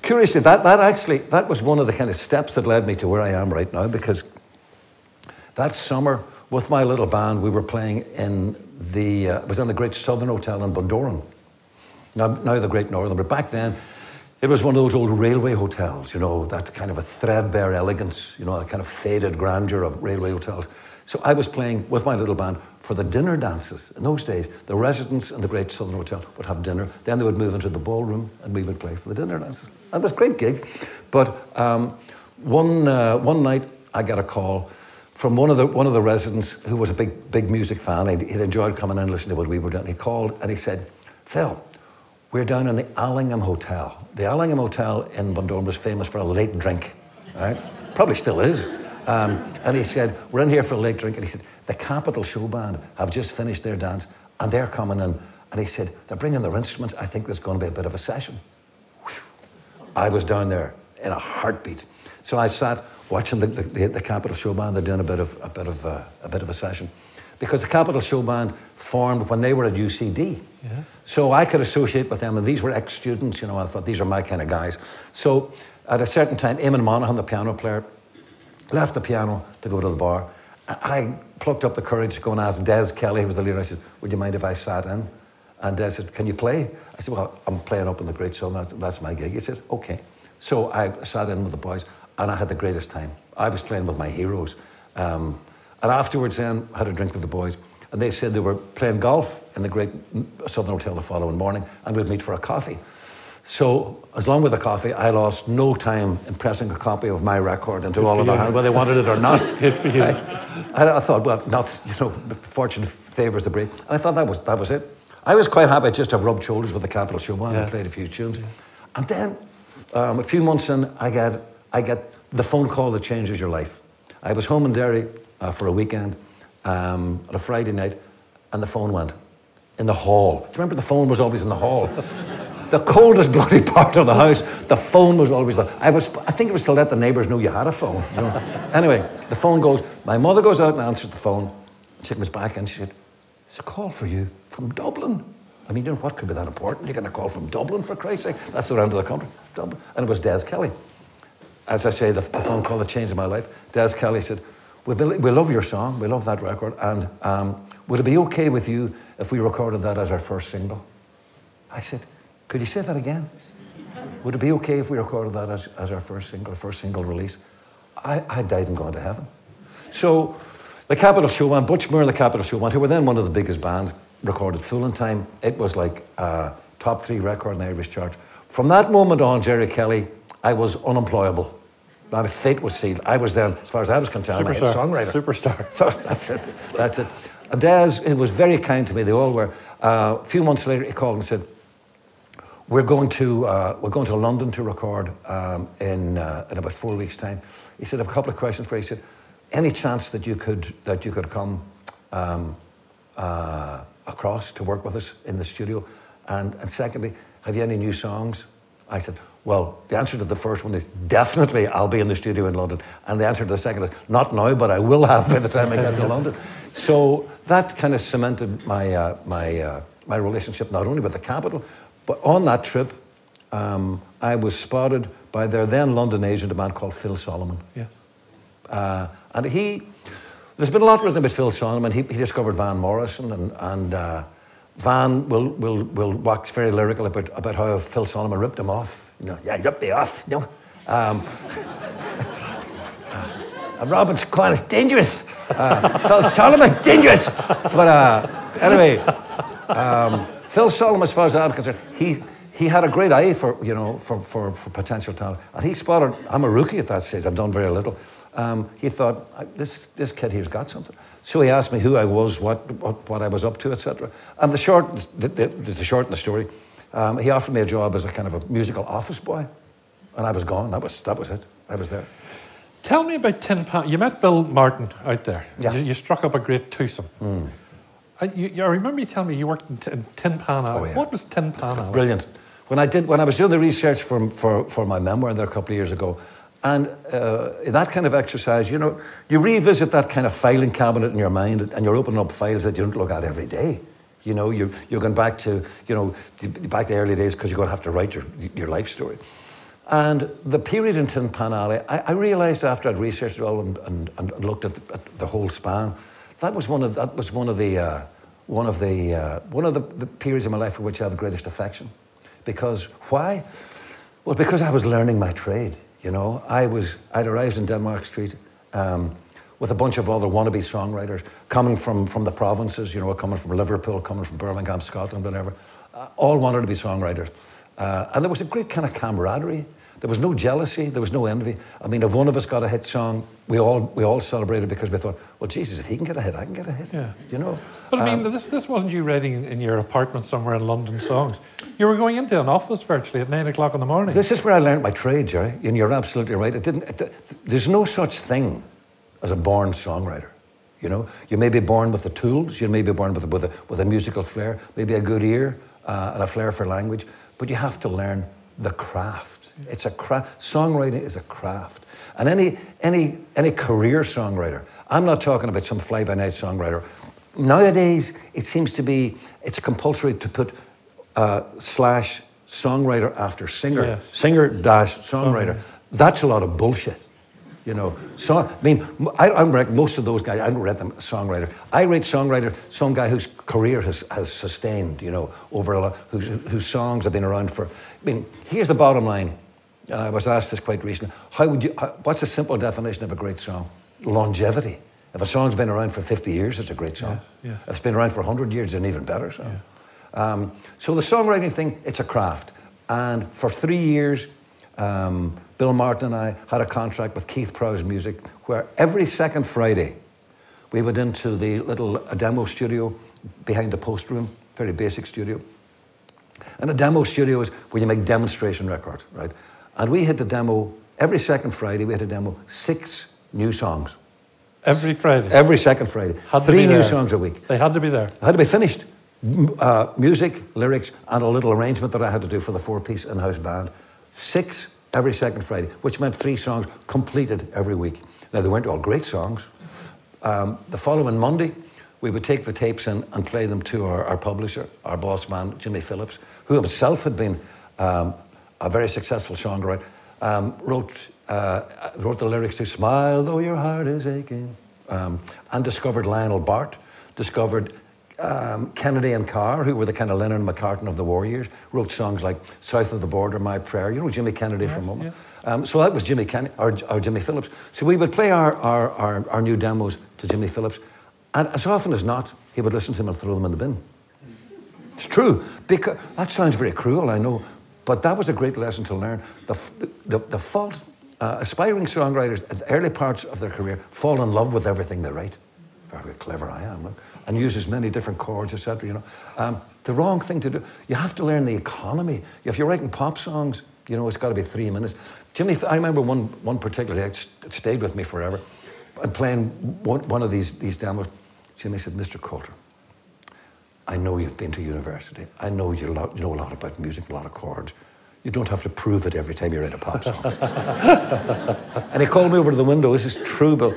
curiously, that, that actually, that was one of the kind of steps that led me to where I am right now, because that summer, with my little band, we were playing in the, uh, it was in the Great Southern Hotel in Bundoran. Now, now the Great Northern, but back then, it was one of those old railway hotels, you know, that kind of a threadbare elegance, you know, a kind of faded grandeur of railway hotels. So I was playing with my little band for the dinner dances. In those days, the residents in the Great Southern Hotel would have dinner. Then they would move into the ballroom and we would play for the dinner dances. And it was a great gig. But um, one, uh, one night I got a call from one of the, one of the residents who was a big, big music fan. He'd, he'd enjoyed coming in and listening to what we were doing. He called and he said, Phil, we're down in the Allingham Hotel. The Allingham Hotel in Bundoran was famous for a late drink, right? Probably still is. Um, and he said, We're in here for a late drink. And he said, The Capitol Show Band have just finished their dance and they're coming in. And he said, They're bringing their instruments. I think there's going to be a bit of a session. Whew. I was down there in a heartbeat. So I sat watching the, the, the Capitol Show Band. They're doing a bit of, a, bit of, uh, a bit of a session because the Capitol Show Band formed when they were at UCD. Yeah. So I could associate with them, and these were ex students, you know. I thought these are my kind of guys. So at a certain time, Eamon Monaghan, the piano player, left the piano to go to the bar. I plucked up the courage to go and ask Des Kelly, who was the leader. I said, Would you mind if I sat in? And Des said, Can you play? I said, Well, I'm playing up in the Great Southern. That's, that's my gig. He said, Okay. So I sat in with the boys, and I had the greatest time. I was playing with my heroes. Um, and afterwards, then, had a drink with the boys. And they said they were playing golf in the great Southern Hotel the following morning, and we'd meet for a coffee. So, as long with the coffee, I lost no time in pressing a copy of my record into Good all of their hands, whether they wanted it or not. <laughs> Good for you. I, I, thought, well, not, you know, fortune favours the brave. And I thought that was, that was it. I was quite happy just to have rubbed shoulders with the Capitol Show yeah. and played a few tunes. Yeah. And then, um, a few months in, I get, I get the phone call that changes your life. I was home in Derry uh, for a weekend um, on a Friday night, and the phone went in the hall. Do you remember the phone was always in the hall? <laughs> the coldest bloody part of the house, the phone was always there. I was, I think it was to let the neighbours know you had a phone. You know? <laughs> anyway, the phone goes. My mother goes out and answers the phone. She comes back and she said, "It's a call for you from Dublin." I mean, you know, what could be that important? You're getting a call from Dublin, for Christ's sake. That's the end of the country, Dublin. And it was Des Kelly. As I say, the, the phone call that changed my life. Des Kelly said, we, we love your song, we love that record, and um, would it be okay with you if we recorded that as our first single? I said, could you say that again? Would it be okay if we recorded that as, as our first single, first single release? I, I died and gone to heaven. So the Capitol Showband, Butch Moore and the Capitol Showband, who were then one of the biggest bands, recorded Foolin' Time. It was like a top three record in the Irish chart. From that moment on, Gerry Kelly, I was unemployable. My fate was sealed. I was then, as far as I was concerned, Superstar. a songwriter. Superstar. <laughs> So that's it. That's it. And Des, it was very kind to me. They all were. Uh, a few months later, he called and said, "We're going to uh, we're going to London to record um, in uh, in about four weeks' time." He said, "I have a couple of questions for you." He said, "Any chance that you could that you could come um, uh, across to work with us in the studio? And and secondly, have you any new songs?" I said, well, the answer to the first one is definitely I'll be in the studio in London. And the answer to the second is not now, but I will have by the time I get to <laughs> London. So that kind of cemented my, uh, my, uh, my relationship not only with the Capitol, but on that trip, um, I was spotted by their then London agent, a man called Phil Solomon. Yes. Uh, and he, there's been a lot written about Phil Solomon. He, he discovered Van Morrison, and, and uh, Van will, will, will wax very lyrical about, about how Phil Solomon ripped him off. Know, yeah, ripped me off. Know. Um, uh, and Robin Aquinas, dangerous. Uh, Phil Solomon, dangerous. But uh, anyway, um, Phil Solomon, as far as I'm concerned, he, he had a great eye for, you know, for, for, for potential talent. And he spotted, I'm a rookie at that stage, I've done very little. Um, he thought, this, this kid here's got something. So he asked me who I was, what, what, what I was up to, etc. And the short, the, the, the short in the story, um, he offered me a job as a kind of a musical office boy. And I was gone. That was, that was it. I was there. Tell me about Tin Pan. You met Bill Martin out there. Yeah. You, you struck up a great twosome. Mm. I, you, I remember you telling me you worked in, in Tin Pan Alley. Oh, yeah. What was Tin Pan Alley? Brilliant. When I did, when I was doing the research for, for, for my memoir there a couple of years ago, and uh, in that kind of exercise, you know, you revisit that kind of filing cabinet in your mind, and you're opening up files that you don't look at every day. You know, you're, you're going back to, you know, back to the early days because you're going to have to write your, your life story. And the period in Tin Pan Alley, I, I realised after I'd researched it all and, and, and looked at the, at the, whole span, that was one of, that was one of the, uh, one of, the, uh, one of the, the periods of my life for which I have the greatest affection. Because why? Well, because I was learning my trade. You know, I was, I'd arrived in Denmark Street um, with a bunch of other wannabe songwriters coming from, from the provinces, you know, coming from Liverpool, coming from Birmingham, Scotland, whatever. Uh, all wanted to be songwriters. Uh, and there was a great kind of camaraderie. There was no jealousy. There was no envy. I mean, if one of us got a hit song, we all we all celebrated because we thought, well, Jesus, if he can get a hit, I can get a hit. Yeah. You know. But I mean, Um, this, this wasn't you writing in, your apartment somewhere in London songs. You were going into an office virtually at nine o'clock in the morning. This is where I learned my trade, Gerry, and you're absolutely right. It didn't. It, there's no such thing as a born songwriter. You know, you may be born with the tools. You may be born with a, with a, with a musical flair, maybe a good ear uh, and a flair for language. But you have to learn the craft. It's a craft. Songwriting is a craft. And any any any career songwriter. I'm not talking about some fly-by-night songwriter. Nowadays, it seems to be it's compulsory to put uh, slash songwriter after singer, singer dash songwriter. That's a lot of bullshit. You know, so I mean, I, I'm rec- most of those guys. I don't rate them songwriter. I rate songwriter some guy whose career has, has sustained. You know, over a lot, whose whose songs have been around for. I mean, here's the bottom line. I was asked this quite recently. How would you? How, what's a simple definition of a great song? Longevity. If a song's been around for 50 years, it's a great song. Yeah, yeah. If it's been around for 100 years, it's an even better song. Um, so the songwriting thing, it's a craft. And for three years, um, Bill Martin and I had a contract with Keith Prowse Music where every second Friday we went into the little a demo studio behind the post room, very basic studio. And a demo studio is where you make demonstration records, right? And we had the demo every second Friday, we had to demo six new songs. Every Friday. Every second Friday. Had Three new there. songs a week. They had to be there. It had to be finished. Uh, music, lyrics, and a little arrangement that I had to do for the four piece in house band. Six every second Friday, which meant three songs completed every week. Now, they weren't all great songs. Um, the following Monday, we would take the tapes in and play them to our, our publisher, our boss man, Jimmy Phillips, who himself had been um, a very successful songwriter, um, wrote, uh, wrote the lyrics to Smile Though Your Heart Is Aching, um, and discovered Lionel Bart, discovered um, Kennedy and Carr, who were the kind of Lennon and McCartney of the war years, wrote songs like South of the Border, My Prayer. You know Jimmy Kennedy yeah, from moment. Yeah. Um, so that was Jimmy Ken- or, or, Jimmy Phillips. So we would play our, our, our, our, new demos to Jimmy Phillips. And as often as not, he would listen to them and throw them in the bin. It's true. Because that sounds very cruel, I know. But that was a great lesson to learn. The, the, the fault, uh, aspiring songwriters at the early parts of their career fall in love with everything they write. Very clever I am. Look and uses many different chords, etc. You know, um, the wrong thing to do. You have to learn the economy. If you're writing pop songs, you know it's got to be three minutes. Jimmy, I remember one one particular day it stayed with me forever. I'm playing one, one of these these demos. Jimmy said, "Mr. Coulter, I know you've been to university. I know you, know a lot about music, a lot of chords." You don't have to prove it every time you write a pop song. <laughs> and he called me over to the window. This is true, Bill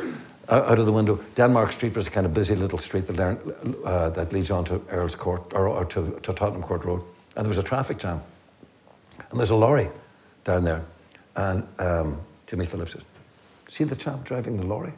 out of the window. Denmark Street was a kind of busy little street that, uh, that leads on to Earl's Court or, or to, to, Tottenham Court Road. And there was a traffic jam. And there's a lorry down there. And um, Jimmy Phillips says, See the chap driving the lorry?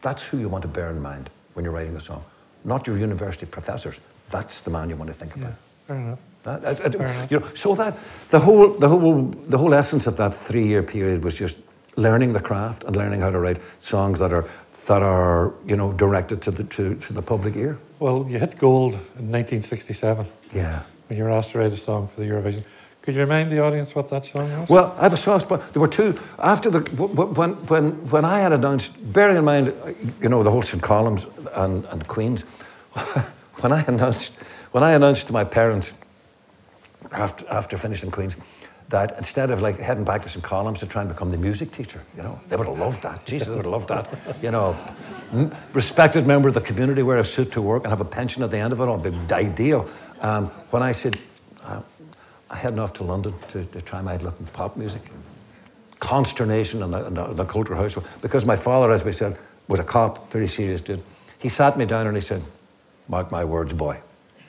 That's who you want to bear in mind when you're writing a song. Not your university professors. That's the man you want to think about. Yeah, fair enough. That, I, I, fair enough. You know, so that the whole, the whole, the whole essence of that three-year period was just learning the craft and learning how to write songs that are that are you know directed to the to, to the public ear. Well, you hit gold in 1967. Yeah. When you were asked to write a song for the Eurovision. Could you remind the audience what that song was? Well, I have a soft spot. There were two after the when when when I had announced. Bearing in mind, you know, the whole St Columb's and, and Queens. <laughs> when I announced when I announced to my parents after after finishing Queens that instead of like heading back to St. Columb's to try and become the music teacher, you know, they would have loved that. Jesus, they would have loved that. You know, respected member of the community, wear a suit to work and have a pension at the end of it all, be ideal. Um, when I said, uh, I'm heading off to London to, to try my luck in pop music, consternation in the, in the, the Coulter household, because my father, as we said, was a cop, very serious dude. He sat me down and he said, Mark my words, boy,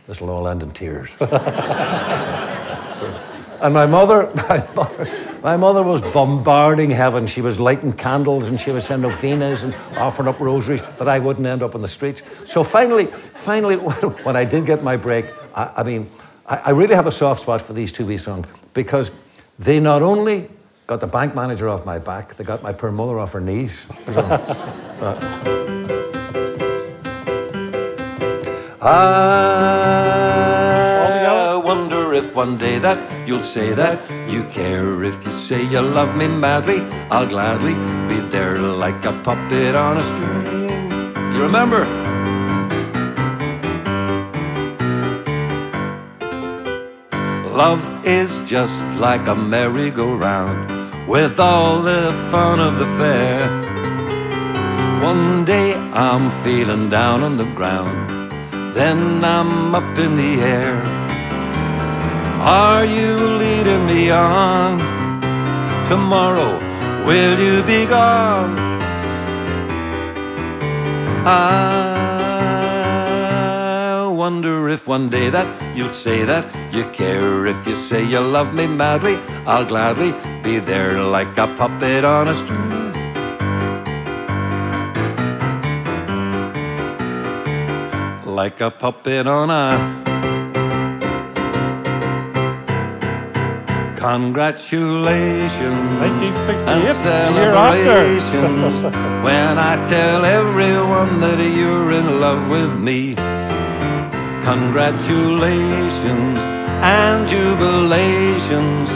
this will all end in tears. <laughs> And my mother, <laughs> my mother, my mother was bombarding heaven. She was lighting candles and she was sending novenas and offering up rosaries that I wouldn't end up in the streets. So finally, finally, <laughs> when I did get my break, I, I mean, I, I, really have a soft spot for these two wee songs because they not only got the bank manager off my back, they got my poor mother off her knees. I <laughs> wonder uh, if one day that You'll say that you care if you say you love me madly. I'll gladly be there like a puppet on a string. You remember? Love is just like a merry-go-round with all the fun of the fair. One day I'm feeling down on the ground, then I'm up in the air. Are you leading me on? Tomorrow, will you be gone? I wonder if one day that you'll say that you care. If you say you love me madly, I'll gladly be there like a puppet on a string. Like a puppet on a Congratulations 1968, and celebrations <laughs> when I tell everyone that you're in love with me. Congratulations and jubilations.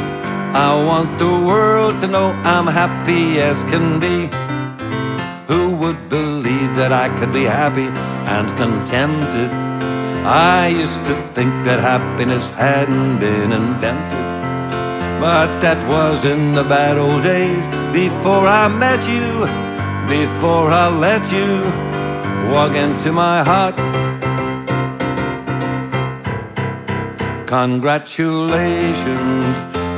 I want the world to know I'm happy as can be. Who would believe that I could be happy and contented? I used to think that happiness hadn't been invented. But that was in the bad old days before I met you, before I let you walk into my heart. Congratulations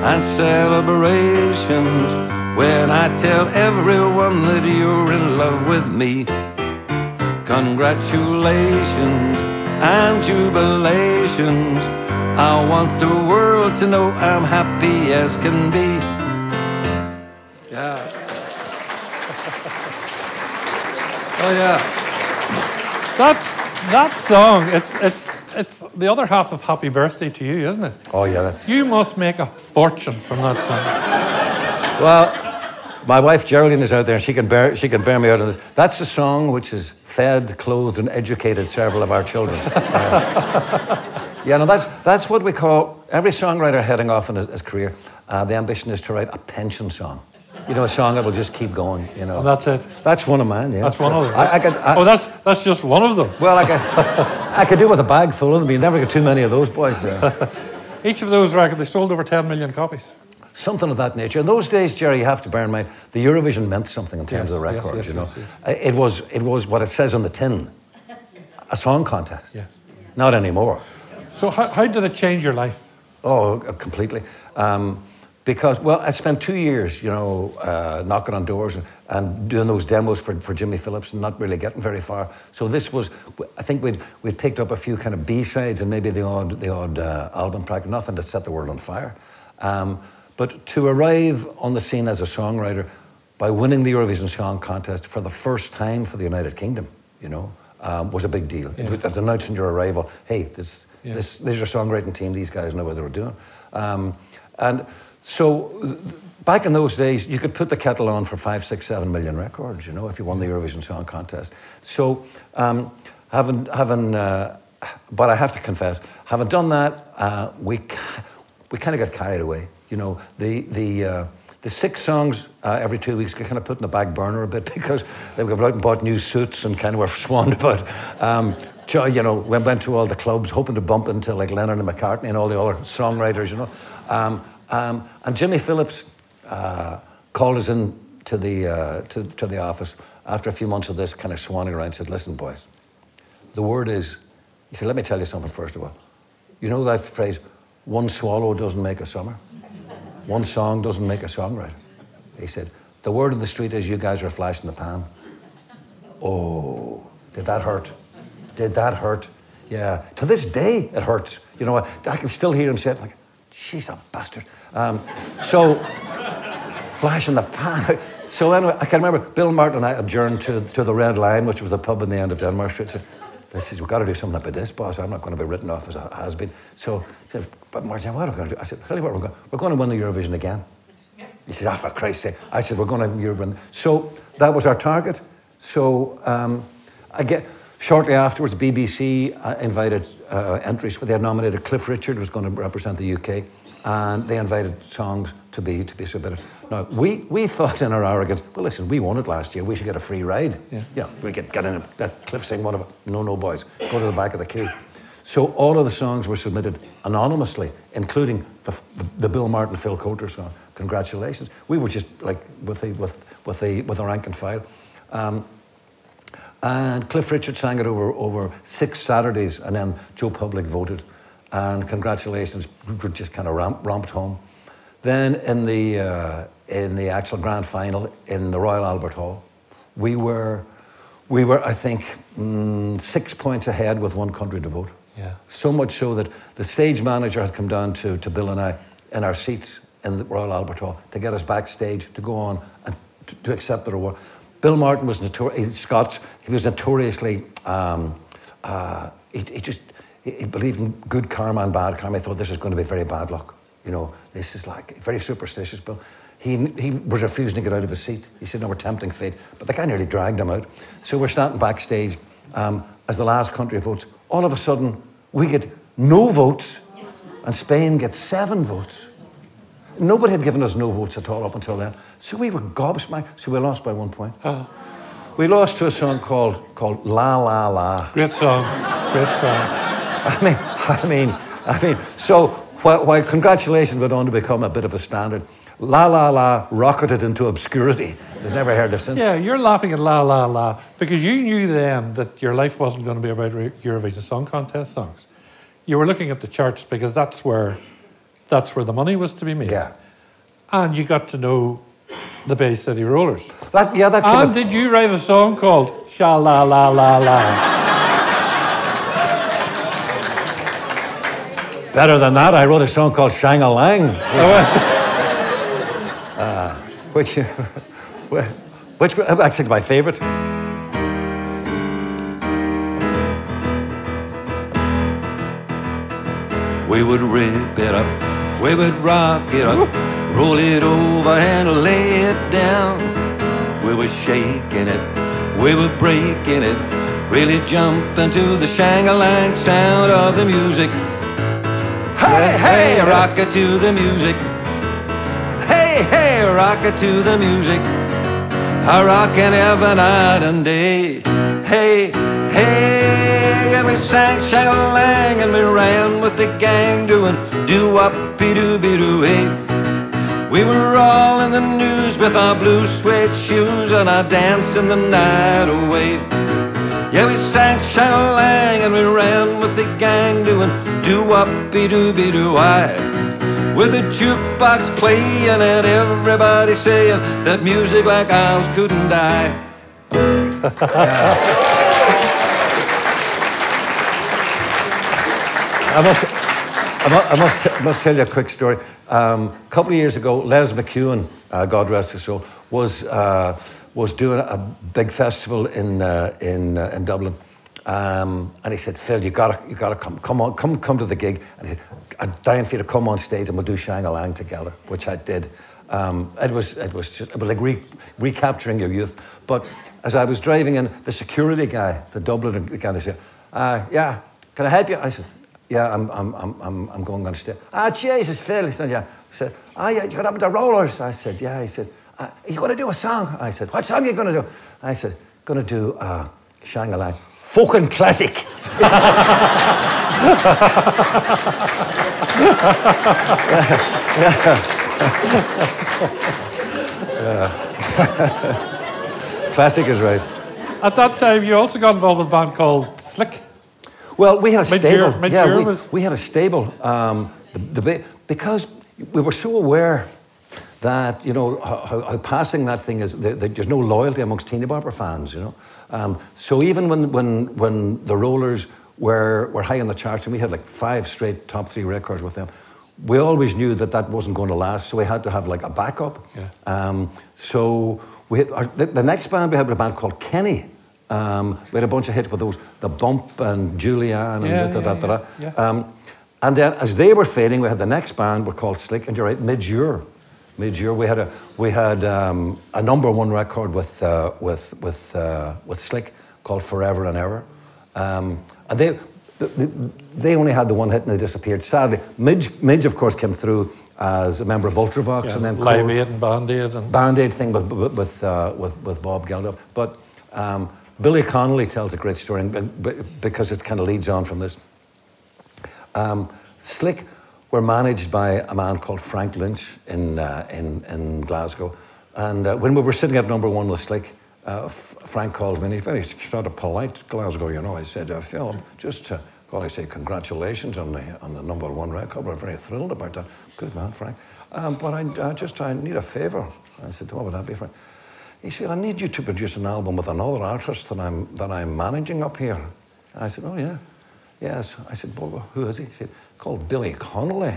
and celebrations when I tell everyone that you're in love with me. congratulations and jubilations. I want the world to know I'm happy as can be. Yeah. <laughs> oh, yeah. That, that song, it's, it's, it's the other half of Happy Birthday to you, isn't it? Oh, yeah, that's. You must make a fortune from that song. Well, my wife Geraldine is out there, and she can bear she can bear me out on this. That's a song which has fed, clothed, and educated several of our children. Uh, <laughs> yeah, no, that's that's what we call every songwriter heading off in his, his career. Uh, the ambition is to write a pension song. You know, a song that will just keep going. You know, And that's it. that's one of mine. Yeah, That's one of them. I, I could. I, oh, that's, that's just one of them. well, I could, I could do with a bag full of them. You never get too many of those boys. uh. <laughs> Each of those records, they sold over 10 million copies. Something of that nature. In those days, Gerry, you have to bear in mind the Eurovision meant something in terms Yes, of the records. yes, you know, yes, yes. Uh, it was it was what it says on the tin, a song contest. Yes. Not anymore. So, how, how did it change your life? Oh, completely. Um, because well, I spent two years, you know, uh, knocking on doors and, and doing those demos for, for Jimmy Phillips and not really getting very far. So this was, I think we'd we'd picked up a few kind of B sides and maybe the odd the odd uh, album track, nothing to set the world on fire. Um, but to arrive on the scene as a songwriter by winning the Eurovision Song Contest for the first time for the United Kingdom, you know, um, was a big deal. It was announcing your arrival. Hey, this Yeah. this this is your songwriting team. These guys know what they were doing. Um, and so back in those days, you could put the kettle on for five, six, seven million records, you know, if you won the Eurovision Song Contest. So um, having, having uh, but I have to confess, having done that, uh, we, we kind of got carried away. You know, the, the, uh, the six songs uh, every two weeks get kind of put in the back burner a bit <laughs> because they were out and bought new suits and kind of were <laughs> swanned about. Um, you know, we went to all the clubs hoping to bump into like Lennon and McCartney and all the other songwriters, you know. Um, um, and Jimmy Phillips uh, called us in to the, uh, to, to the office after a few months of this kind of swanning around and said, listen, boys, the word is, he said, let me tell you something first of all. You know that phrase, one swallow doesn't make a summer? One song doesn't make a songwriter. He said, the word of the street is you guys are flashing the pan. Oh, did that hurt? Did that hurt? Yeah. To this day, it hurts. You know, I, I can still hear him say it like, she's a bastard. Um, so, <laughs> flash in the pan. So anyway, I can remember Bill Martin and I adjourned to, to the Red Lion, which was the pub in the end of Denmark Street. Said, this is, we've got to do something about this, boss. I'm not going to be written off as a has-been. So he said, but Martin, what are we going to do? I said, tell you what, we're going, we're going to win the Eurovision again. He said, oh, for Christ's sake. I said, we're going to Eurovision. So that was our target. So um, I get, shortly afterwards, BBC uh, invited uh, entries. They had nominated Cliff Richard, who was going to represent the UK, and they invited songs to be to be submitted. Now we we thought in our arrogance, well, listen, we won it last year. We should get a free ride. Yeah. yeah we get get in. Let Cliff sing one of it. No, no, boys, go to the back of the queue. So all of the songs were submitted anonymously, including the, the, the Bill Martin, Phil Coulter song. Congratulations. We were just like with the with with the with the rank and file. Um, and Cliff Richard sang it over, over six Saturdays, and then Joe Public voted. And congratulations, we just kind of ramp, romped home. Then in the, uh, in the actual grand final in the Royal Albert Hall, we were, we were I think, mm, six points ahead with one country to vote. Yeah. So much so that the stage manager had come down to, to Bill and I in our seats in the Royal Albert Hall to get us backstage to go on and to, to accept the reward. Bill Martin was notorious, Scots, he was notoriously, um, uh, he, he just, he, believed in good karma and bad karma. He thought this is going to be very bad luck. You know, this is like very superstitious, Bill. He, he was refusing to get out of his seat. He said, no, we're tempting fate. But the guy nearly dragged him out. So we're standing backstage um, as the last country votes. All of a sudden, we get no votes, and Spain gets seven votes. Nobody had given us no votes at all up until then. So we were gobsmacked. So we lost by one point. Uh-huh. We lost to a song called, called La La La. Great song. Great song. <laughs> I mean, I mean, I mean, so while, while congratulations went on to become a bit of a standard, La La La rocketed into obscurity. It's never heard of since. Yeah, you're laughing at la la la because you knew then that your life wasn't going to be about Eurovision Song Contest songs. You were looking at the charts because that's where that's where the money was to be made. Yeah. And you got to know the Bay City Rollers. That, yeah, that And up- did you write a song called Sha La La La La? better than that. I wrote a song called Shang a Lang, oh, uh, which, <laughs> which uh, actually my favourite. We would rip it up, we would rock it up, roll it over and lay it down. We were shaking it, we were breaking it, really jumping to the shang-a-lang sound of the music. Hey, hey, rock it to the music. Hey, hey, rock it to the music. I rockin' every night and day. Hey, hey, and we sang shang-a-lang and we ran with the gang doing do-wop-be-doo-be-doo, hey. We were all in the news with our blue suede shoes and our dancing the night away. Yeah, we sang shang-a-lang and we ran with the gang doing do-wop-be-doo-be-doo, I. With a jukebox playing and everybody saying that music like ours couldn't die. I <laughs> I must, I must, I must tell you a quick story. Um, a couple of years ago, Les McKeown, uh, God rest his soul, was, uh, was doing a big festival in, uh, in, uh, in Dublin. Um, and he said, Phil, you gotta, you gotta come, come on, come, come to the gig. And he said, I'm dying for you to come on stage and we'll do Shang Lang together, which I did. Um, it was, it was just, it was like re, recapturing your youth. But as I was driving in, the security guy, the Dublin guy, they said, uh, yeah, can I help you? I said, yeah, I'm, I'm, I'm, I'm, going on stage. Ah, Jesus, Phil. He said, yeah. I said, ah, yeah, you got up with the rollers. I said, yeah. He said, uh, are you going to do a song? I said, what song are you going to do? I said, going to do uh, Shang-a-Lang. Fucking classic. <laughs> <laughs> <laughs> classic is right. At that time, you also got involved with a band called Slick. Well, we had a Midge Ure- stable. Midge Ure yeah, we, was- we had a stable. Um, the, the, because we were so aware that you know how, how- passing that thing is. That, that there's no loyalty amongst Teeny Bopper fans. You know, um, so even when when when the Rollers were were high in the charts and we had like five straight top three records with them. We always knew that that wasn't going to last, so we had to have like a backup. Yeah. Um, so we had, our, the, the next band we had was a band called Kenny. Um, we had a bunch of hits with those, the Bump and Julie Anne and Yeah, da, da, yeah, da, da, yeah, da. Um, and then as they were fading, we had the next band were called Slick, and you're right, Midge Ure. Mid-year, we had a we had um, a number one record with uh, with with uh, with Slick called Forever and Ever, um, and they. They only had the one hit and they disappeared. Sadly, Midge, Midge of course, came through as a member of Ultravox Yeah, and then Live Aid and Band Aid. And Band Aid thing with with with, uh, with, with Bob Geldof. But um, Billy Connolly tells a great story and- because it kind of leads on from this. Um, Slick were managed by a man called Frank Lynch in, uh, in, in Glasgow. And uh, when we were sitting at number one with Slick, uh, Frank called me and he's very sort of polite Glasgow, you know. I said, uh, Phil, just to I say, congratulations on the, on the number one record. We're very thrilled about that. Good man, Frank. Um, but I, I just I need a favour. I said, what would that be, Frank? He said, I need you to produce an album with another artist that I'm, that I'm managing up here. I said, oh, yeah. Yes. I said, who is he? He said, called Billy Connolly.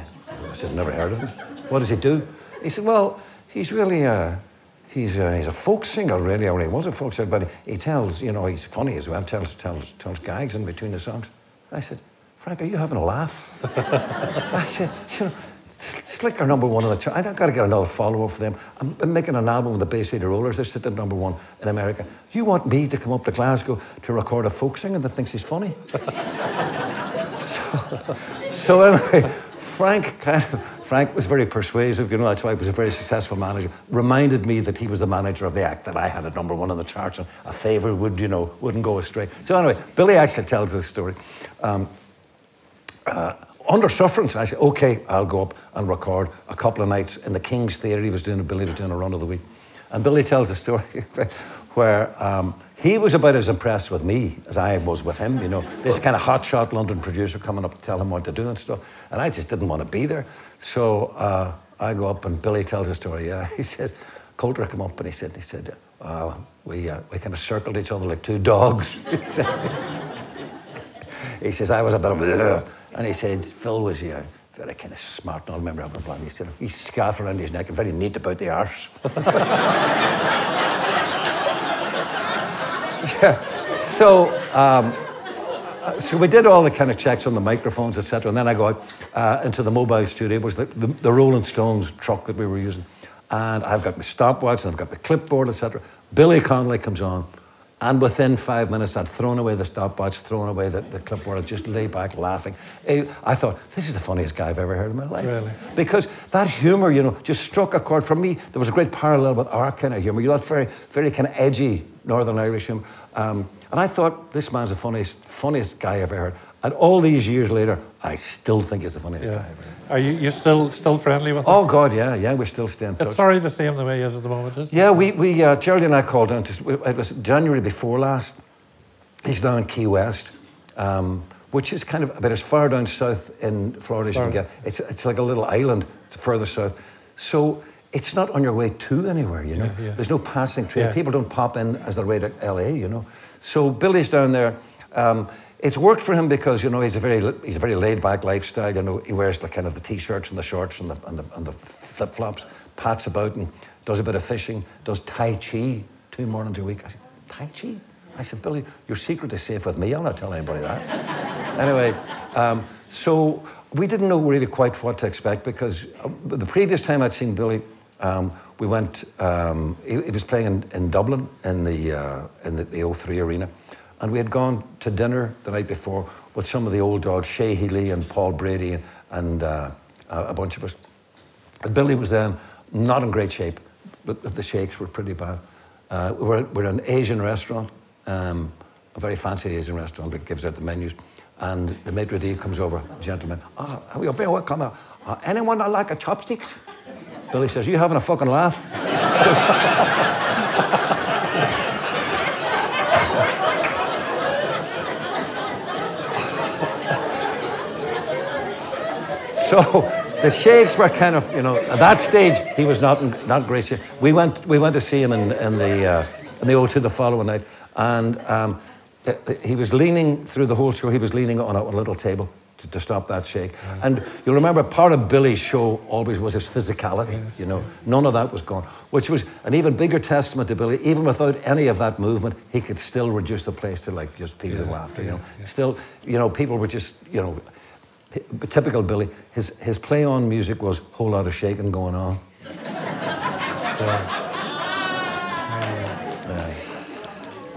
I said, never heard of him. What does he do? He said, well, he's really a, he's a, he's a folk singer, really, or he was a folk singer, but he tells, you know, he's funny as well, tells, tells, tells gags in between the songs. I said, Frank, are you having a laugh? <laughs> I said, you know, Slick are number one on the chart. I've got to get another follow up for them. I'm, I'm making an album with the Bay City Rollers. They're sitting number one in America. You want me to come up to Glasgow to record a folk singer that thinks he's funny? <laughs> so, so anyway, Frank kind of, Frank was very persuasive. You know, that's why he was a very successful manager. Reminded me that he was the manager of the act that I had at number one on the charts, and a favour would, you know, wouldn't go astray. So anyway, Billy actually tells this story. Um, uh, under sufferance, I said, okay, I'll go up and record a couple of nights in the King's Theatre. He was doing, Billy was doing a run of the week. And Billy tells a story <laughs> where um, he was about as impressed with me as I was with him. You know, this kind of hotshot London producer coming up to tell him what to do and stuff. And I just didn't want to be there. So uh, I go up and Billy tells a story. Yeah, <laughs> he says, Coulter came up and he said, he said, uh, we, uh, we kind of circled each other like two dogs. <laughs> he says, I was a bit of. And he said, Phil was yeah, very kind of smart and all member of the plan. He said, he's scarf around his neck and very neat about the arse. <laughs> yeah. So, um, so we did all the kind of checks on the microphones, etc. And then I go out uh, into the mobile studio. It was the, the, the, Rolling Stones truck that we were using. And I've got my stopwatch and I've got my clipboard, etc. Billy Connolly comes on. And within five minutes, I'd thrown away the stopwatch, thrown away the, the clipboard, I'd just lay back laughing. I thought, this is the funniest guy I've ever heard in my life. Really? Because that humour, you know, just struck a chord. For me, there was a great parallel with our kind of humour. You know, that very, very kind of edgy Northern Irish humour. Um, and I thought, this man's the funniest, funniest guy I've ever heard. And all these years later, I still think he's the funniest yeah. guy ever. Are you you still still friendly with him? Oh God, yeah, yeah, we're still staying in touch. It's sorry to see him the way he is at the moment, isn't Yeah, we we uh, Geraldine and I called down to it was January before last. He's down in Key West, um, which is kind of about as far down south in Florida as you can get. It's it's like a little island further south, so it's not on your way to anywhere. You know, yeah, yeah. there's no passing train. Yeah. People don't pop in as their way to LA. You know, so Billy's down there. Um, it's worked for him because you know he's a very he's a very laid back lifestyle. You know he wears the kind of the t-shirts and the shorts and the and the, and the flip flops, pats about and does a bit of fishing, does tai chi two mornings a week. I said, tai chi? I said, Billy, your secret is safe with me. I'll not tell anybody that. <laughs> anyway, um, so we didn't know really quite what to expect because uh, the previous time I'd seen Billy, um, we went. Um, he, he, was playing in, in Dublin in the uh, in the, the O3 Arena and we had gone to dinner the night before with some of the old dogs, Shay Healy and Paul Brady and, uh, a bunch of us. And Billy was then not in great shape, but the shakes were pretty bad. Uh, we're, we're an Asian restaurant, um, a very fancy Asian restaurant that gives out the menus. And the maitre d' comes over, gentlemen, Ah, oh, you're very welcome. Uh, anyone that like a chopsticks? Billy says, you having a fucking laugh? <laughs> So the shakes were kind of, you know, at that stage he was not in, not great shape. We went we went to see him in, in the uh, in the O2 the following night, and um, he was leaning through the whole show. He was leaning on a, on a little table to, to, stop that shake. Right. And you'll remember part of Billy's show always was his physicality. Yes. You know, none of that was gone, which was an even bigger testament to Billy. Even without any of that movement, he could still reduce the place to like just peals yeah. of laughter. You know, yeah. still, you know, people were just, you know typical Billy, his, his play on music was a whole lot of shaking going on. yeah.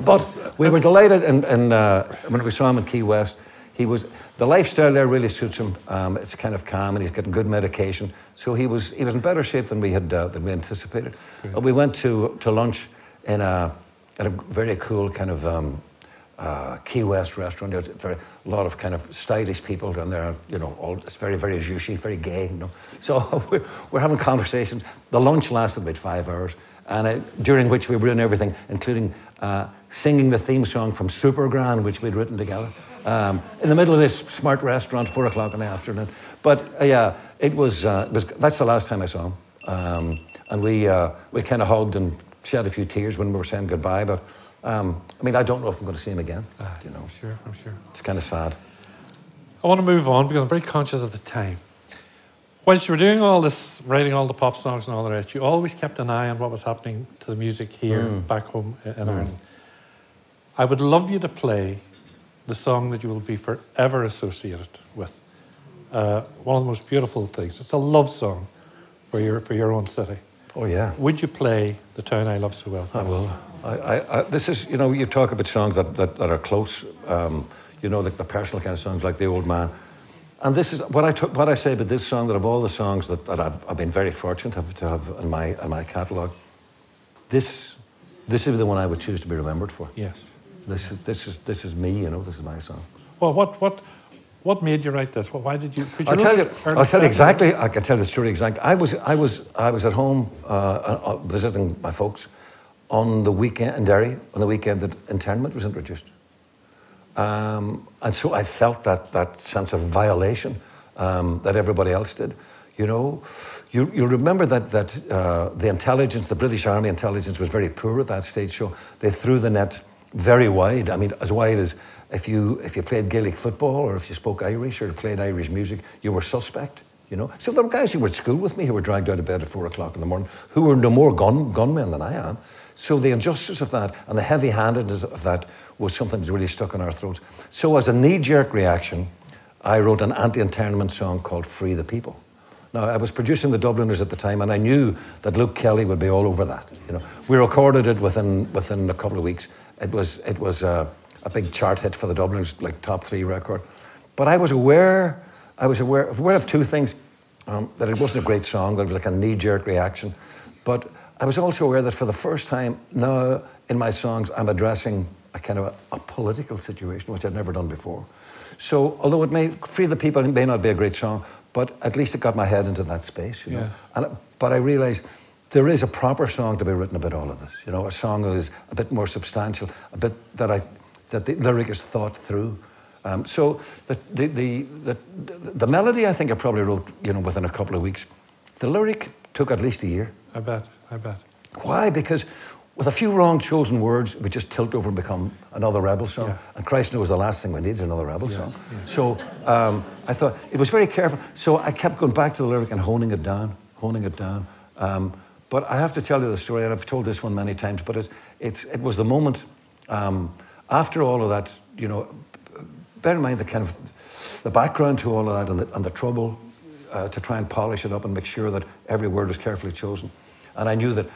But we were delighted, and, and uh, when we saw him in Key West, he was the lifestyle there really suits him. Um, it's kind of calm, and he's getting good medication, so he was he was in better shape than we had uh, than we anticipated. Uh, we went to to lunch in a at a very cool kind of um, uh, Key West restaurant. There's very, a lot of kind of stylish people down there. You know, all, it's very, very juicy, very gay. You know, <laughs> so <laughs> we're, we're having conversations. The lunch lasted about five hours, and it, during which we were doing everything, including uh, singing the theme song from Supergran, which we'd written together. Um, in the middle of this smart restaurant, four o'clock in the afternoon. But uh, yeah, it was, uh, it was. That's the last time I saw him, um, and we uh, we kind of hugged and shed a few tears when we were saying goodbye. But um, I mean, I don't know if I'm going to see him again. Uh, you know, I'm sure, I'm sure. It's kind of sad. I want to move on because I'm very conscious of the time. Whilst you were doing all this, writing all the pop songs and all the rest, you always kept an eye on what was happening to the music here, mm. back home in mm. Ireland. I would love you to play the song that you will be forever associated with. Uh, one of the most beautiful things. It's a love song for your for your own city. Oh yeah. Would you play "The Town I Love So Well"? I will. I, I, I, this is, you know, you talk about songs that, that, that are close, um, you know, like the personal kind of songs, like "The Old Man." And this is what I took, what I say about this song. That of all the songs that, that I've, I've been very fortunate to have, to have in my in my catalogue, this this is the one I would choose to be remembered for. Yes. This is this is this is me. You know, this is my song. Well, what what what made you write this? Well, why did you? you I'll tell you. I'll tell you exactly. I can tell the story exactly. I was, I was, I was at home uh, uh, visiting my folks on the weekend in Derry on the weekend that internment was introduced, um, and so I felt that that sense of violation um, that everybody else did. You know, you, you remember that, that uh, the intelligence, the British Army intelligence was very poor at that stage, so they threw the net very wide. I mean, as wide as if you, if you played Gaelic football or if you spoke Irish or played Irish music, you were suspect. You know, so there were guys who were at school with me who were dragged out of bed at four o'clock in the morning, who were no more gun gunmen than I am. So the injustice of that and the heavy-handedness of that was something that was really stuck in our throats. So as a knee-jerk reaction, I wrote an anti-internment song called "Free the People." Now I was producing the Dubliners at the time, and I knew that Luke Kelly would be all over that. You know, we recorded it within within a couple of weeks. It was it was a, a big chart hit for the Dubliners, like top three record. But I was aware I was aware, aware of two things. Um, that it wasn't a great song, that it was like a knee jerk reaction. But I was also aware that for the first time now in my songs, I'm addressing a kind of a, a political situation, which I'd never done before. So, although it may free the people, it may not be a great song, but at least it got my head into that space, you know. Yeah. And, but I realised there is a proper song to be written about all of this, you know, a song that is a bit more substantial, a bit that I that the lyric is thought through. Um, so the, the, the, the, the melody, I think I probably wrote, you know, within a couple of weeks. The lyric took at least a year. I bet, I bet. Why? Because with a few wrong chosen words, we just tilt over and become another rebel song. Yeah. And Christ knows the last thing we need is another rebel Yeah, song. yeah. So um, I thought it was very careful. So I kept going back to the lyric and honing it down, honing it down. Um, but I have to tell you the story, and I've told this one many times. But it's, it's it was the moment um, after all of that. You know, bear in mind the kind of the background to all of that and the, and the trouble uh, to try and polish it up and make sure that every word was carefully chosen. And I knew that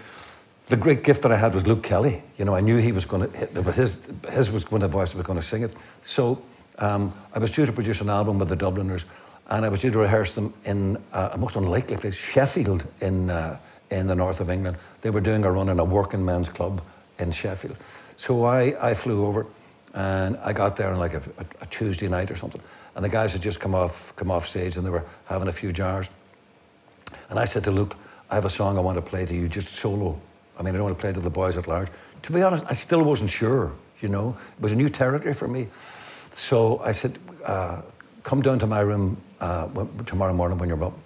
the great gift that I had was Luke Kelly. You know, I knew he was going to, it was his, his was going to voice was going to sing it. So um, I was due to produce an album with the Dubliners, and I was due to rehearse them in uh, a most unlikely place, Sheffield, in uh, in the north of England. They were doing a run in a working men's club in Sheffield. So I, I flew over, and I got there on like a, a, a Tuesday night or something, and the guys had just come off come off stage, and they were having a few jars. And I said to Luke, I have a song I want to play to you, just solo. I mean, I don't want to play to the boys at large. To be honest, I still wasn't sure, you know. It was a new territory for me. So I said, uh, come down to my room uh, tomorrow morning when you're up.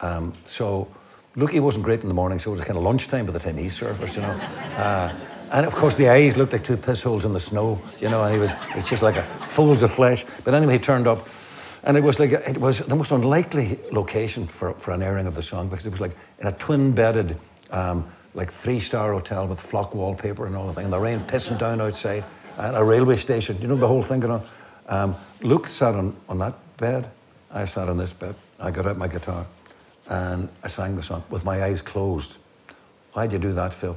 Um, so Lukey wasn't great in the morning, so it was kind of lunchtime by the time he surfaced, you know. Uh, and of course, the eyes looked like two piss holes in the snow, you know, and he was, it's just like a folds of flesh. But anyway, he turned up. And it was like it was the most unlikely location for, for an airing of the song because it was like in a twin bedded, um, like three star hotel with flock wallpaper and all the thing, and the rain pissing down outside, and a railway station. You know the whole thing going on. Um, Luke sat on, on that bed. I sat on this bed. I got out my guitar, and I sang the song with my eyes closed. Why'd you do that, Phil?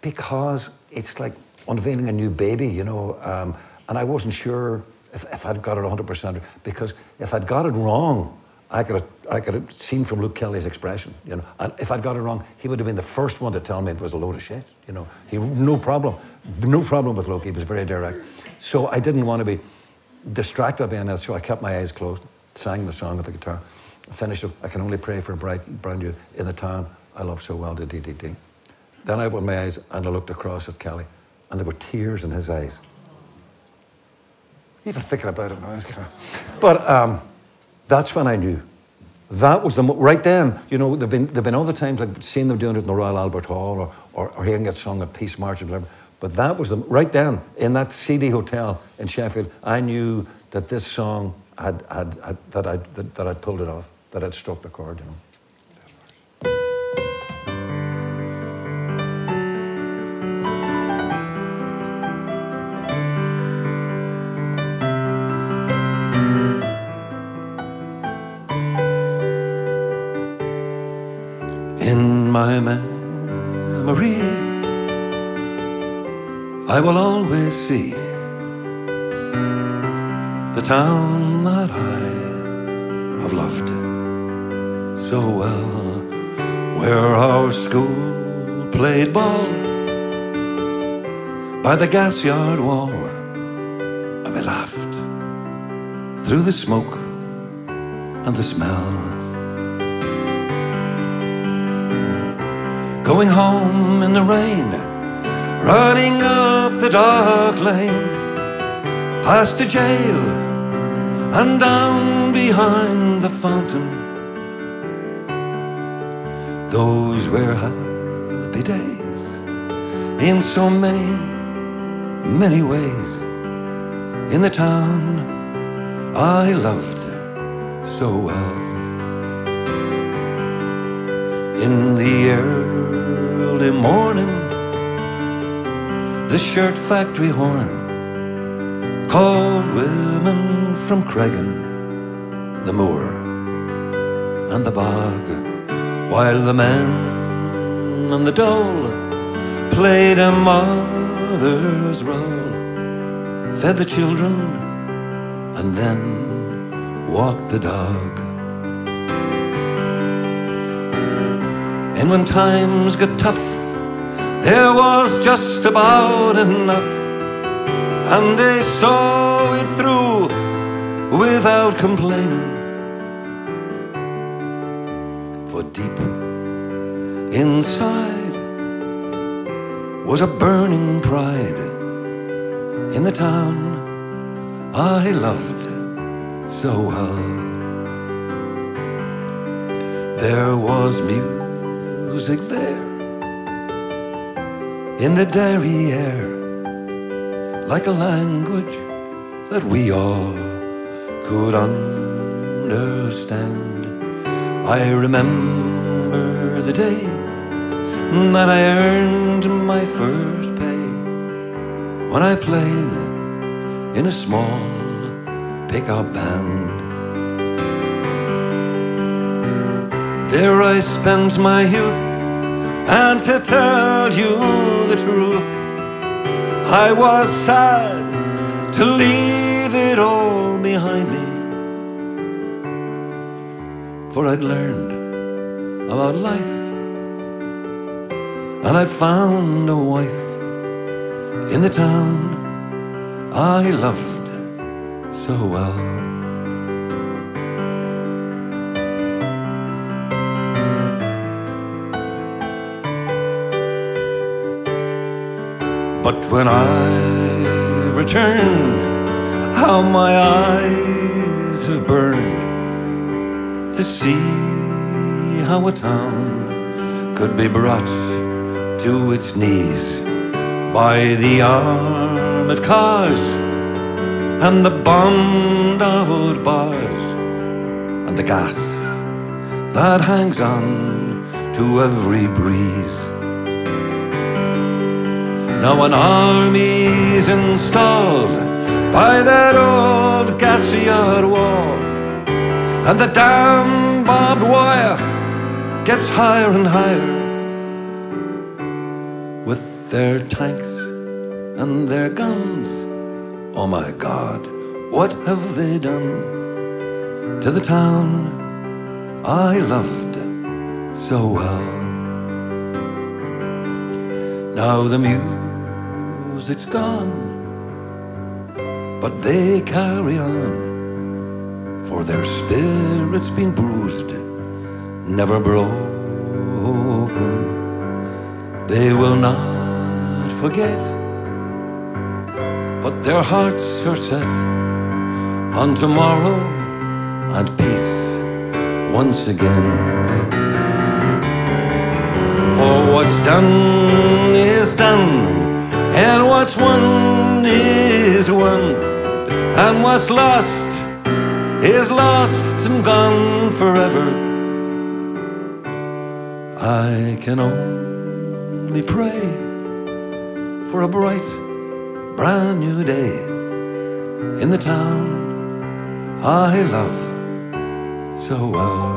Because it's like unveiling a new baby, you know. Um, and I wasn't sure if, if I'd got it 100%. Because if I'd got it wrong, I could, have, I could have seen from Luke Kelly's expression, you know. And if I'd got it wrong, he would have been the first one to tell me it was a load of shit, you know. He no problem, no problem with Luke. He was very direct. So I didn't want to be distracted by anything. So I kept my eyes closed, sang the song with the guitar, finished it. I can only pray for a bright, brand new in the town I love so well, the DDD. Then I opened my eyes and I looked across at Kelly, and there were tears in his eyes. Even thinking about it now, kind of- but um, that's when I knew. That was the mo- right then. You know, there've been there've been other times I've like seeing them doing it in the Royal Albert Hall or, or, or hearing it sung at Peace March or whatever. But that was the right then in that CD hotel in Sheffield. I knew that this song had, had, had that I that, that I'd pulled it off, that I'd struck the chord. You know. I will always see the town that I have loved so well, where our school played ball by the gas yard wall, and we laughed through the smoke and the smell. Going home in the rain, running up the dark lane, past the jail and down behind the fountain Those were happy days in so many, many ways. In the town I loved so well. In the early morning, the shirt factory horn. Called women from Creggan, the moor, and the bog, while the men and the dole played a mother's role, fed the children, and then walked the dog. And when times got tough, there was just about enough. And they saw it through without complaining. For deep inside was a burning pride in the town I loved so well. There was music there in the Derry air, like a language that we all could understand. I remember the day that I earned my first pay when I played in a small pickup band. There I spent my youth, and to tell you truth, I was sad to leave it all behind me. For I'd learned about life, and I'd found a wife in the town I loved so well. But when I returned, how my eyes have burned to see how a town could be brought to its knees by the armored cars and the bombed out bars and the gas that hangs on to every breeze. Now an army's installed by that old gas yard wall, and the damn barbed wire gets higher and higher with their tanks and their guns. Oh my God, what have they done to the town I loved so well? Now the music's gone, but they carry on, for their spirit's been bruised, never broken. They will not forget but their hearts are set on tomorrow and peace once again. For what's done is done, what's won is won, and what's lost is lost and gone forever. I can only pray for a bright brand new day in the town I love so well.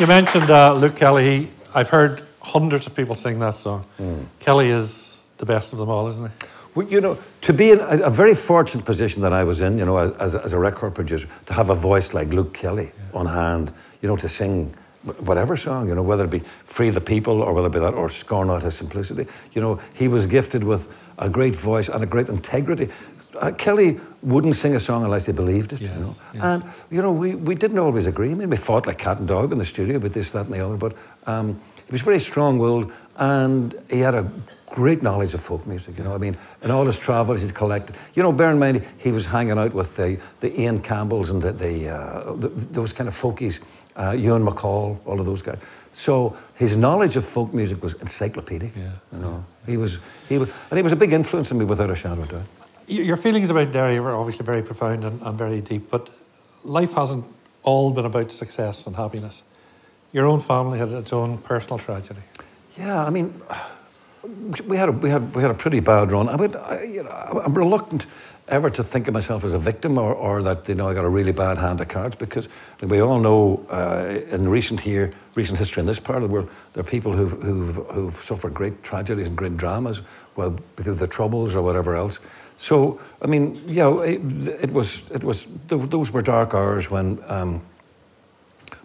You mentioned uh, Luke Kelly. He, I've heard hundreds of people sing that song. Kelly is the best of them all, isn't he? Well, you know, to be in a, a very fortunate position that I was in, you know, as, as, a, as a record producer, to have a voice like Luke Kelly on hand, you know, to sing whatever song, you know, whether it be Free the People or whether it be that or Scorn Not His Simplicity. You know, he was gifted with a great voice and a great integrity. Uh, Kelly wouldn't sing a song unless he believed it, Yes, you know. yes. And, you know, we, we didn't always agree. I mean, we fought like cat and dog in the studio about this, that, and the other, but um, he was very strong willed and he had a great knowledge of folk music, you know. I mean, in all his travels, he'd collected, you know, bear in mind, he was hanging out with the, the Ian Campbells and the, the, uh, the, those kind of folkies, uh, Ewan MacColl, all of those guys. So his knowledge of folk music was encyclopedic, Yeah. you know. He was, he was, and he was a big influence on me without a shadow of a doubt. Your feelings about Derry were obviously very profound and, and very deep, but life hasn't all been about success and happiness. Your own family had its own personal tragedy. Yeah, I mean, we had a, we had we had a pretty bad run. I would, I, you know, I'm reluctant ever to think of myself as a victim or, or that you know I got a really bad hand of cards because we all know uh, in recent here recent history in this part of the world there are people who've who've, who've suffered great tragedies and great dramas, well through the troubles or whatever else. So I mean, yeah, it, it was it was those were dark hours when um,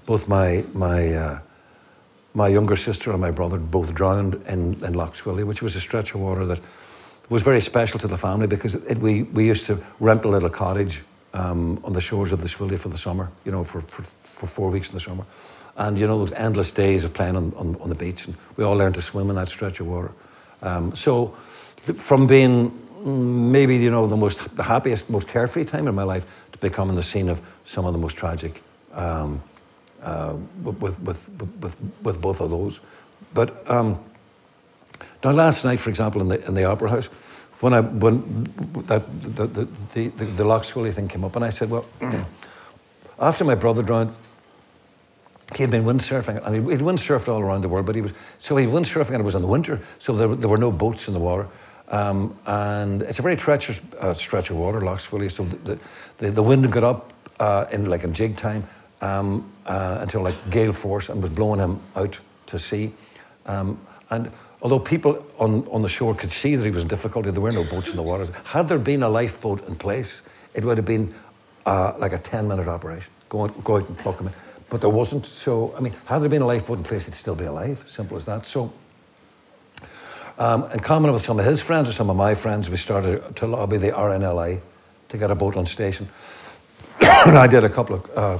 both my my. Uh, my younger sister and my brother both drowned in, in Swilly, which was a stretch of water that was very special to the family because it, we, we used to rent a little cottage um, on the shores of the Swilly for the summer, you know, for, for, for four weeks in the summer. And, you know, those endless days of playing on, on, on the beach. And we all learned to swim in that stretch of water. Um, so from being maybe, you know, the most the happiest, most carefree time in my life to becoming the scene of some of the most tragic um, uh, with, with, with, with both of those. But um, now last night, for example, in the, in the Opera House, when I when that the the the, the, the Lough Swilly thing came up, and I said, well, <clears throat> after my brother drowned, he had been windsurfing, and he'd windsurfed all around the world, but he was so he windsurfing, and it was in the winter, so there, there were no boats in the water. Um, and it's a very treacherous uh, stretch of water, Lough Swilly, so the, the, the wind got up uh, in like in jig time um, uh, until like gale force and was blowing him out to sea. Um, and although people on, on the shore could see that he was in difficulty, there were no boats in the waters. Had there been a lifeboat in place, it would have been uh, like a 10 minute operation. Go out, go out and pluck him in. But there wasn't. So, I mean, had there been a lifeboat in place, he'd still be alive. Simple as that. So, um, in common with some of his friends or some of my friends, we started to lobby the RNLI to get a boat on station. <coughs> and I did a couple of uh,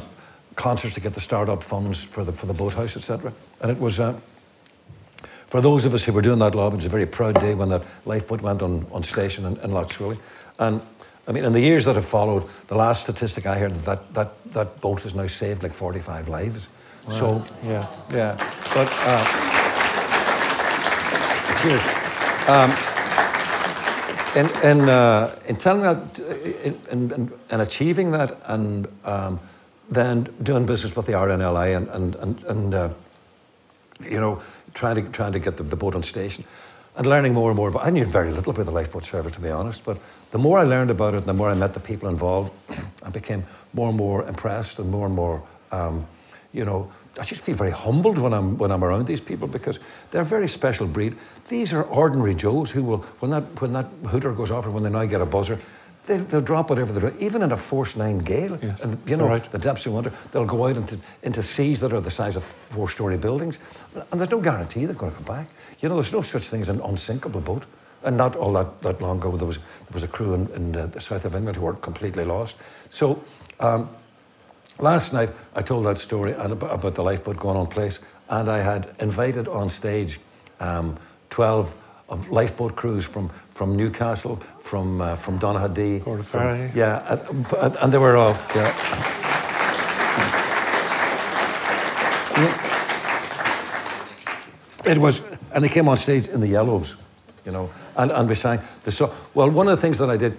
concerts to get the start-up funds for the for the boathouse, etc. And it was uh, for those of us who were doing that lobby, it was a very proud day when that lifeboat went on, on station in, in Lough Swilly. And I mean, in the years that have followed, the last statistic I heard that that, that boat has now saved like 45 lives. So Yeah. yeah, but. Uh, Cheers. Um, in, in, uh, in telling that, and, in, in achieving that, and um, then doing business with the RNLI and, and, and, and uh, you know, trying to, trying to get the, the boat on station and learning more and more. But I knew very little about the lifeboat service, to be honest. But the more I learned about it, and the more I met the people involved, <clears throat> I became more and more impressed and more and more, um, you know, I just feel very humbled when I'm when I'm around these people because they're a very special breed. These are ordinary Joes who will, when that when that hooter goes off or when they now get a buzzer, they, they'll drop whatever they're doing, even in a force nine gale. Yes, And you know, right. the depths of winter, they'll go out into into seas that are the size of four story buildings, and there's no guarantee they're going to come back. You know, there's no such thing as an unsinkable boat. And not all that, that long ago, there was there was a crew in, in uh, the south of England who were completely lost. So. Um, Last night, I told that story about, about the lifeboat going on place, and I had invited on stage um, 12 of lifeboat crews from, from Newcastle, from, uh, from Donaghadee. Portaferry. from- Yeah, and, and- and they were all. Yeah. It was, and they came on stage in the yellows, you know, and, and we sang the song. Well, one of the things that I did,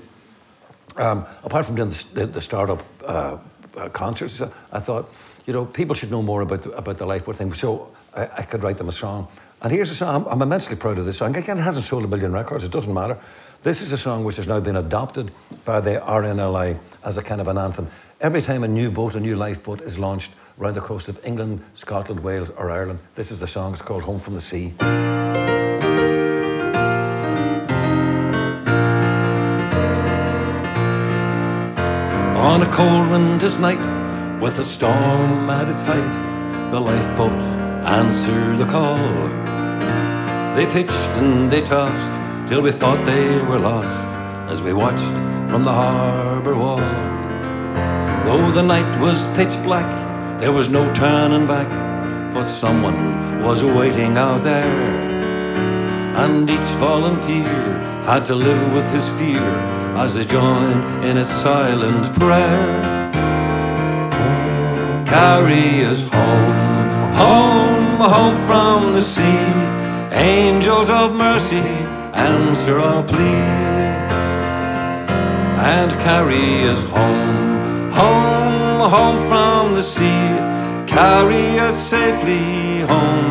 um, apart from doing the, the, the startup uh, uh, concerts, I thought, you know, people should know more about the, about the lifeboat thing. So I, I could write them a song. And here's a song, I'm, I'm immensely proud of this song. Again, it hasn't sold a million records, it doesn't matter. This is a song which has now been adopted by the RNLI as a kind of an anthem. Every time a new boat, a new lifeboat is launched around the coast of England, Scotland, Wales, or Ireland, this is the song. It's called Home from the Sea. A cold winter's night, with a storm at its height, the lifeboat answered the call. They pitched and they tossed till we thought they were lost as we watched from the harbour wall. Though the night was pitch black, there was no turning back, for someone was waiting out there. And each volunteer had to live with his fear as they join in a silent prayer. Carry us home, home, home from the sea. Angels of mercy, answer our plea. And carry us home, home, home from the sea. Carry us safely home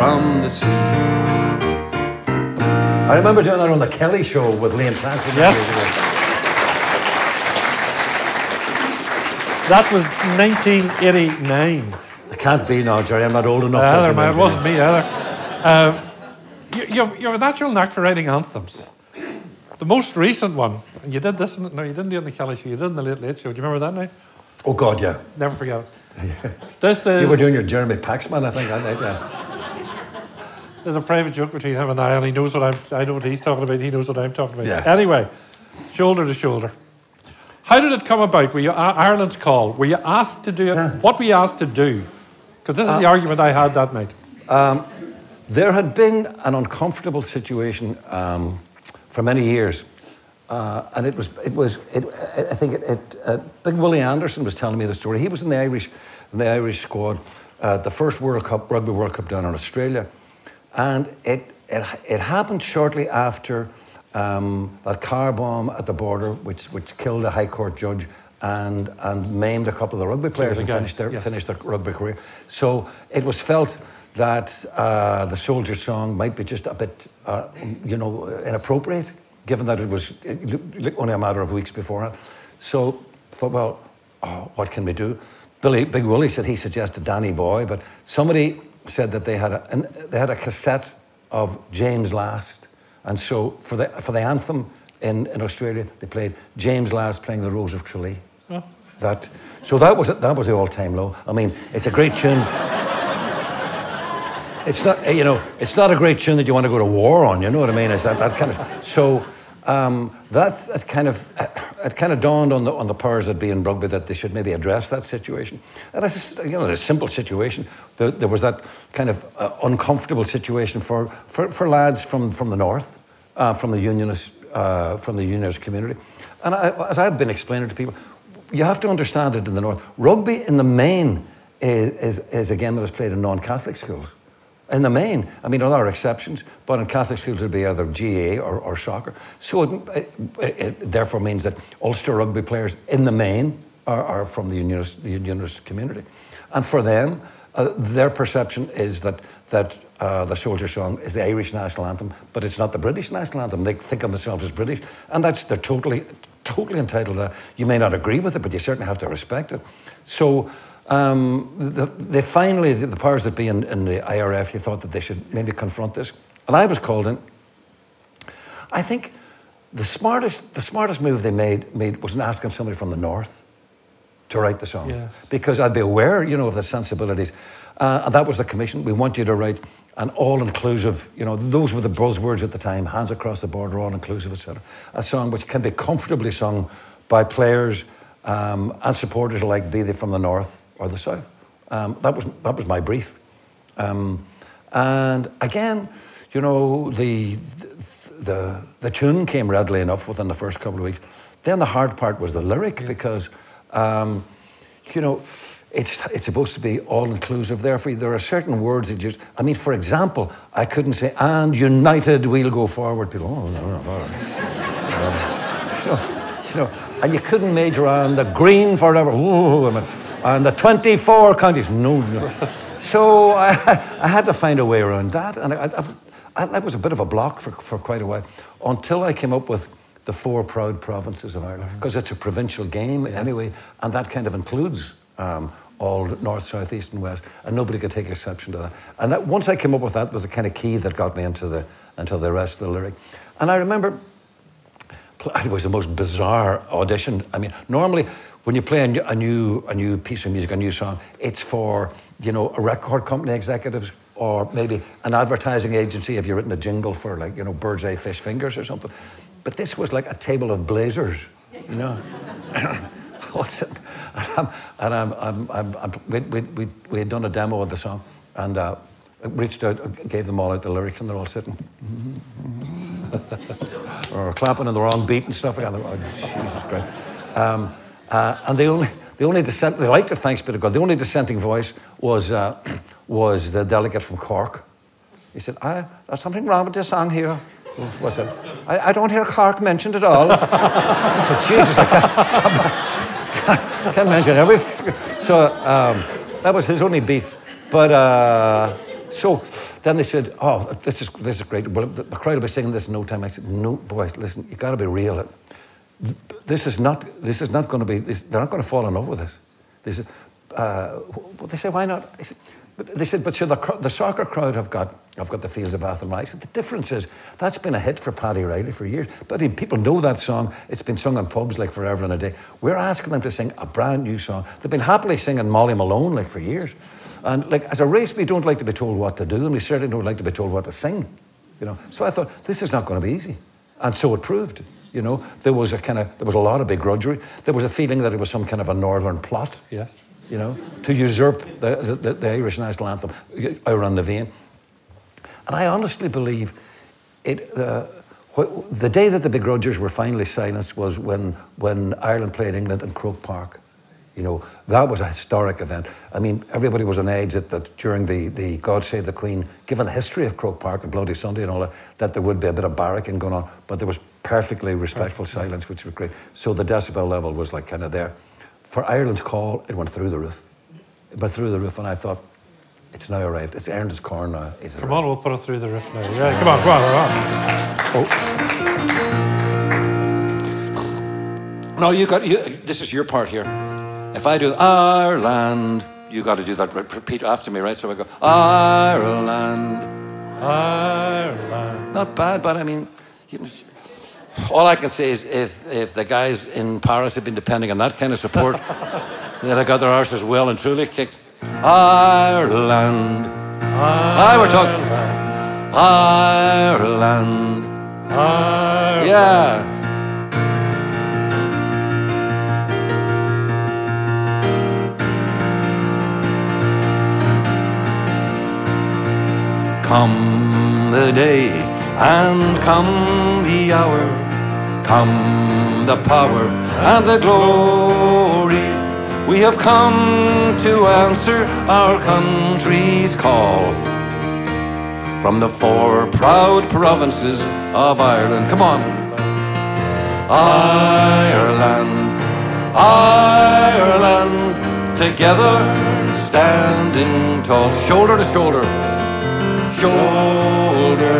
from the sea. I remember doing that on the Kelly show with Liam Clancy. Yes. That was 1989. It can't be now, Gerry. I'm not old enough Either, to man, it wasn't me either. Uh, you, you, have, you have a natural knack for writing anthems. The most recent one, and you did this, in- no, you didn't do it in the Kelly show, you did it in the Late Late Show. Do you remember that night? Oh, God, yeah. Never forget it. <laughs> This is, You were doing your Jeremy Paxman, I think, that night, yeah. There's a private joke between him and I, and he knows what I'm, I know what he's talking about, he knows what I'm talking about. Yeah. Anyway, shoulder to shoulder. How did it come about? Were you uh, Ireland's call? Were you asked to do it? What were you asked to do? Because this is Uh, the argument I had that night. There had been an uncomfortable situation um, for many years. Uh, and it was, it was, it, I think it, it uh, Big Willie Anderson was telling me the story. He was in the Irish, in the Irish squad, uh, the first World Cup, Rugby World Cup down in Australia. And it, it, it happened shortly after um, that car bomb at the border, which, which killed a High Court judge and, and maimed a couple of the rugby players and finished their, yes. finished their rugby career. So it was felt that uh, the soldier song might be just a bit, uh, you know, inappropriate, given that it was only a matter of weeks beforehand. So thought, well, oh, what can we do? Billy, Big Willie said he suggested Danny Boy, but somebody said that they had a, an, they had a cassette of James Last, and so for the for the anthem in, in Australia, they played James Last playing the Rose of Tralee. That so that was that was the all-time low. I mean, it's a great tune. It's not you know it's not a great tune that you want to go to war on. You know what I mean? It's that, that kind of so. Um, that, that kind of it kind of dawned on the on the powers that be in rugby that they should maybe address that situation. And it's you know a simple situation. There, there was that kind of uh, uncomfortable situation for, for, for lads from, from the north, uh, from the unionist uh, from the unionist community. And I, as I've been explaining to people, you have to understand it in the north. Rugby in the main is, is, is a game that is played in non-Catholic schools. In the main, I mean, there are exceptions, but in Catholic schools it'd be either GA or, or soccer. So it, it, it therefore means that Ulster rugby players in the main are, are from the unionist, the unionist community. And for them, uh, their perception is that, that uh, the soldier song is the Irish national anthem, but it's not the British national anthem. They think of themselves as British, and that's they're totally, totally entitled to that. You may not agree with it, but you certainly have to respect it. So um, the, they finally, the, powers that be in, in the IRF, they thought that they should maybe confront this. And I was called in. I think the smartest, the smartest move they made, made was in asking somebody from the north to write the song. Yes. Because I'd be aware, you know, of the sensibilities. Uh, and that was the commission. We want you to write an all-inclusive, you know, those were the buzzwords at the time, hands across the border, all-inclusive, etc. A song which can be comfortably sung by players um, and supporters alike, be they from the north or the south. Um, that, was, that was my brief. Um, and again, you know, the, the, the tune came readily enough within the first couple of weeks. Then the hard part was the lyric because, um, you know, it's, it's supposed to be all inclusive. Therefore, there are certain words that just, I mean, for example, I couldn't say, and united we'll go forward. People, oh, no, no, no. you, know, <laughs> you know, and you couldn't major on the green forever. Oh, I mean, and the 24 counties. No, no. So I, I had to find a way around that. And I, I, I, that was a bit of a block for, for quite a while until I came up with the four proud provinces of Ireland, because it's a provincial game anyway, and that kind of includes um, all north, south, east, and west, and nobody could take exception to that. And that, once I came up with that, was the kind of key that got me into the, into the rest of the lyric. And I remember it was the most bizarre audition. I mean, normally when you play a new, a new, piece of music, a new song, it's for you know, a record company executives or maybe an advertising agency if you're written a jingle for like, you know, Bird's Eye Fish Fingers or something. But this was like a table of blazers, you know. <laughs> What's it? And, I'm, and I'm, I'm, I'm, I'm, we, we, we, we had done a demo of the song and uh, reached out, gave them all out the lyrics, and they're all sitting <laughs> or clapping in the wrong beat and stuff like that. Oh, Jesus Christ. Um, uh, and the only, the only dissent, they liked it, thanks be to God. The only dissenting voice was, uh, <clears throat> was the delegate from Cork. He said, I, There's something wrong with this song here. What's it? I, I don't hear Cork mentioned at all. <laughs> I said, Jesus, I can't, can't mention every. So um, that was his only beef. But uh, so then they said, "Oh, this is this is great. Well, the crowd will be singing this in no time." I said, "No, boys, listen, you've got to be real. This is not this is not going to be. This, they're not going to fall in love with this. This is." Uh, they said, "Why not?" Said, they said, but sure, the, the, soccer crowd have got, have got the fields of Athenry. The difference is that's been a hit for Paddy Reilly for years. But people know that song. It's been sung in pubs like forever and a day. We're asking them to sing a brand new song. They've been happily singing Molly Malone like for years. And like as a race, we don't like to be told what to do, and we certainly don't like to be told what to sing. You know. So I thought this is not going to be easy, and so it proved. You know, there was a kind of there was a lot of begrudgery. There was a feeling that it was some kind of a northern plot. Yes. You know, to usurp the, the, the Irish national anthem around the vein. And I honestly believe it. Uh, the day that the begrudgers were finally silenced was when, when Ireland played England in Croke Park. You know, that was a historic event. I mean, everybody was on edge that, that during the, the God Save the Queen, given the history of Croke Park and Bloody Sunday and all that, that there would be a bit of barracking going on, but there was perfectly respectful silence, which was great. So the decibel level was like kind of there. For Ireland's call, it went through the roof. It went through the roof, and I thought, it's now arrived. It's earned its corn now. It's come on, we'll put it through the roof now. Yeah, come on, come on, come on. Oh. No, you got. You, this is your part here. If I do Ireland, you got to do that. Repeat after me, right? So I go Ireland. Ireland. Not bad, but I mean, you know, all I can say is if, if the guys in Paris had been depending on that kind of support, <laughs> they'd have got their arses well and truly kicked. Ireland. Ireland. I were talking. Ireland. Ireland. Yeah. Come the day and come the hour, come the power and the glory. We have come to answer our country's call from the four proud provinces of Ireland. Come on. Ireland, Ireland, together standing tall, shoulder to shoulder shoulder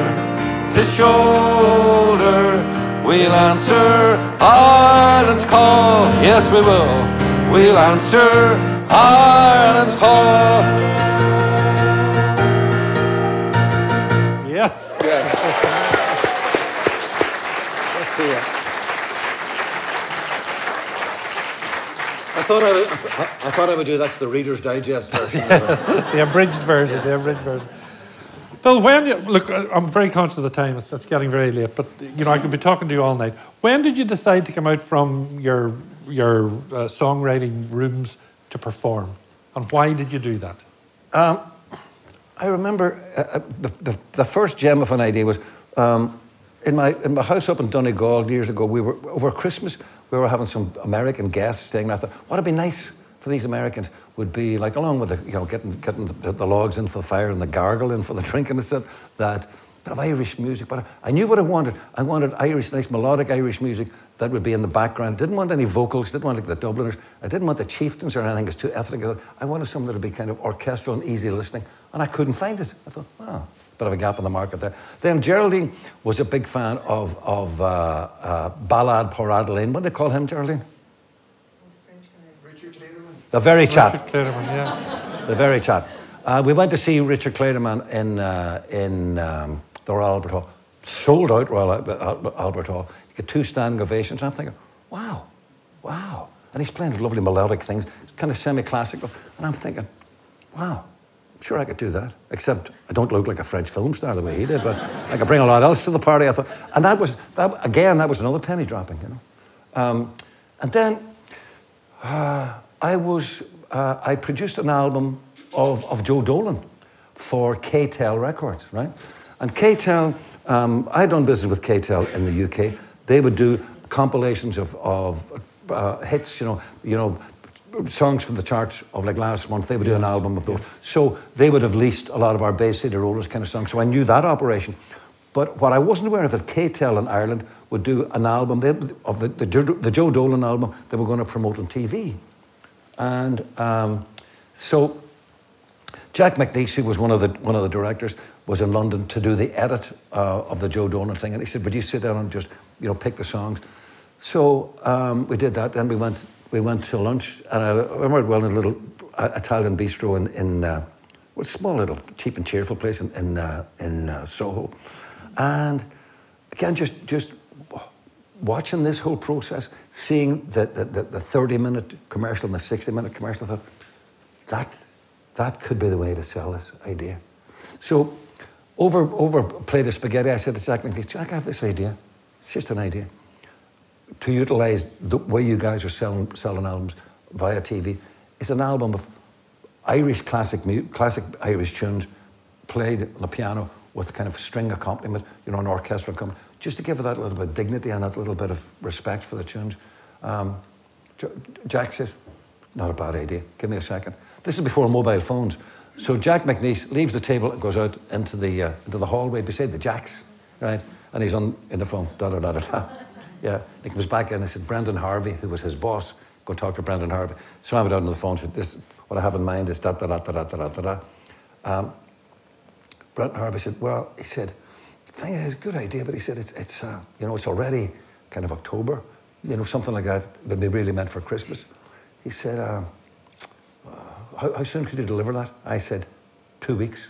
to shoulder. We'll answer Ireland's call. Yes, we will. We'll answer Ireland's call. Yes. Yeah. Let's see. I thought I, would, I thought I would do that's the Reader's Digest version. <laughs> the abridged version. The abridged version. Phil, when you, look, I'm very conscious of the time. It's, it's, getting very late, but you know I could be talking to you all night. When did you decide to come out from your your uh, songwriting rooms to perform, and why did you do that? Um, I remember uh, uh, the, the, the, first gem of an idea was um, in my in my house up in Donegal years ago. We were over Christmas. We were having some American guests staying. And I thought, what'd be nice for these Americans would be like along with the, you know getting getting the, the, logs in for the fire and the gargle in for the <laughs> drink and said that bit of Irish music. But I knew what I wanted. I wanted Irish, nice melodic Irish music that would be in the background. Didn't want any vocals. Didn't want like the Dubliners. I didn't want the chieftains or anything. It's too ethnic. I wanted something that would be kind of orchestral and easy listening. And I couldn't find it. I thought, oh, bit of a gap in the market there. Then Geraldine was a big fan of of uh, uh, Ballade pour Adeline. What did they call him, Geraldine? The very chap. Richard Clayderman, yeah. The very chap. Uh, we went to see Richard Clayderman in, uh, in um, the Royal Albert Hall. Sold out Royal Albert Hall. You get two standing ovations. I'm thinking, wow, wow. And he's playing lovely melodic things, kind of semi classical. And I'm thinking, wow, I'm sure I could do that. Except I don't look like a French film star the way he did, but I could bring a lot else to the party. I thought, and that was that again. That was another penny dropping, you know. Um, and then uh, I was uh, I produced an album of, of Joe Dolan for K-tel Records, right? And K-tel, um, I had done business with K-tel in the UK. They would do compilations of, of uh, hits, you know, you know, songs from the charts of like last month. They would do an album of those. So they would have leased a lot of our Bay City Rollers kind of songs. So I knew that operation. But what I wasn't aware of is K-tel in Ireland would do an album they, of the, the, the, Joe Dolan album they were going to promote on TV. And um, so Jack McNeice, who was one of the one of the directors, was in London to do the edit uh, of the Joe Dolan thing, and he said, "Would you sit down and just you know pick the songs?" So um, we did that. Then we went we went to lunch, and I remember well in a little uh, Italian bistro in in uh, a small little cheap and cheerful place in in, uh, in uh, Soho, and again just just watching this whole process, seeing the the, the, the thirty minute commercial and the sixty minute commercial, thought that that could be the way to sell this idea. So over, over a plate of spaghetti, I said to Jack Jack, I have this idea. It's just an idea. To utilize the way you guys are selling, selling albums via TV. It's an album of Irish classic, classic Irish tunes played on the piano with a kind of string accompaniment, you know, an orchestral accompaniment, just to give her that little bit of dignity and that little bit of respect for the tunes. Um, Jack says, not a bad idea. Give me a second. This is before mobile phones. So Jack McNeice leaves the table and goes out into the, uh, into the hallway beside the Jacks, right? And he's on in the phone, da da da da da. <laughs> Yeah. He comes back in and he said, Brendan Harvey, who was his boss, go talk to Brendan Harvey. So I went out on the phone and said, this, what I have in mind is da da da da da da da da. Um, Brendan Harvey said, well, he said, thing is, good idea, but he said, it's, it's uh, you know, it's already kind of October, you know, something like that would be really meant for Christmas. He said, uh, how, how, soon could you deliver that? I said, two weeks.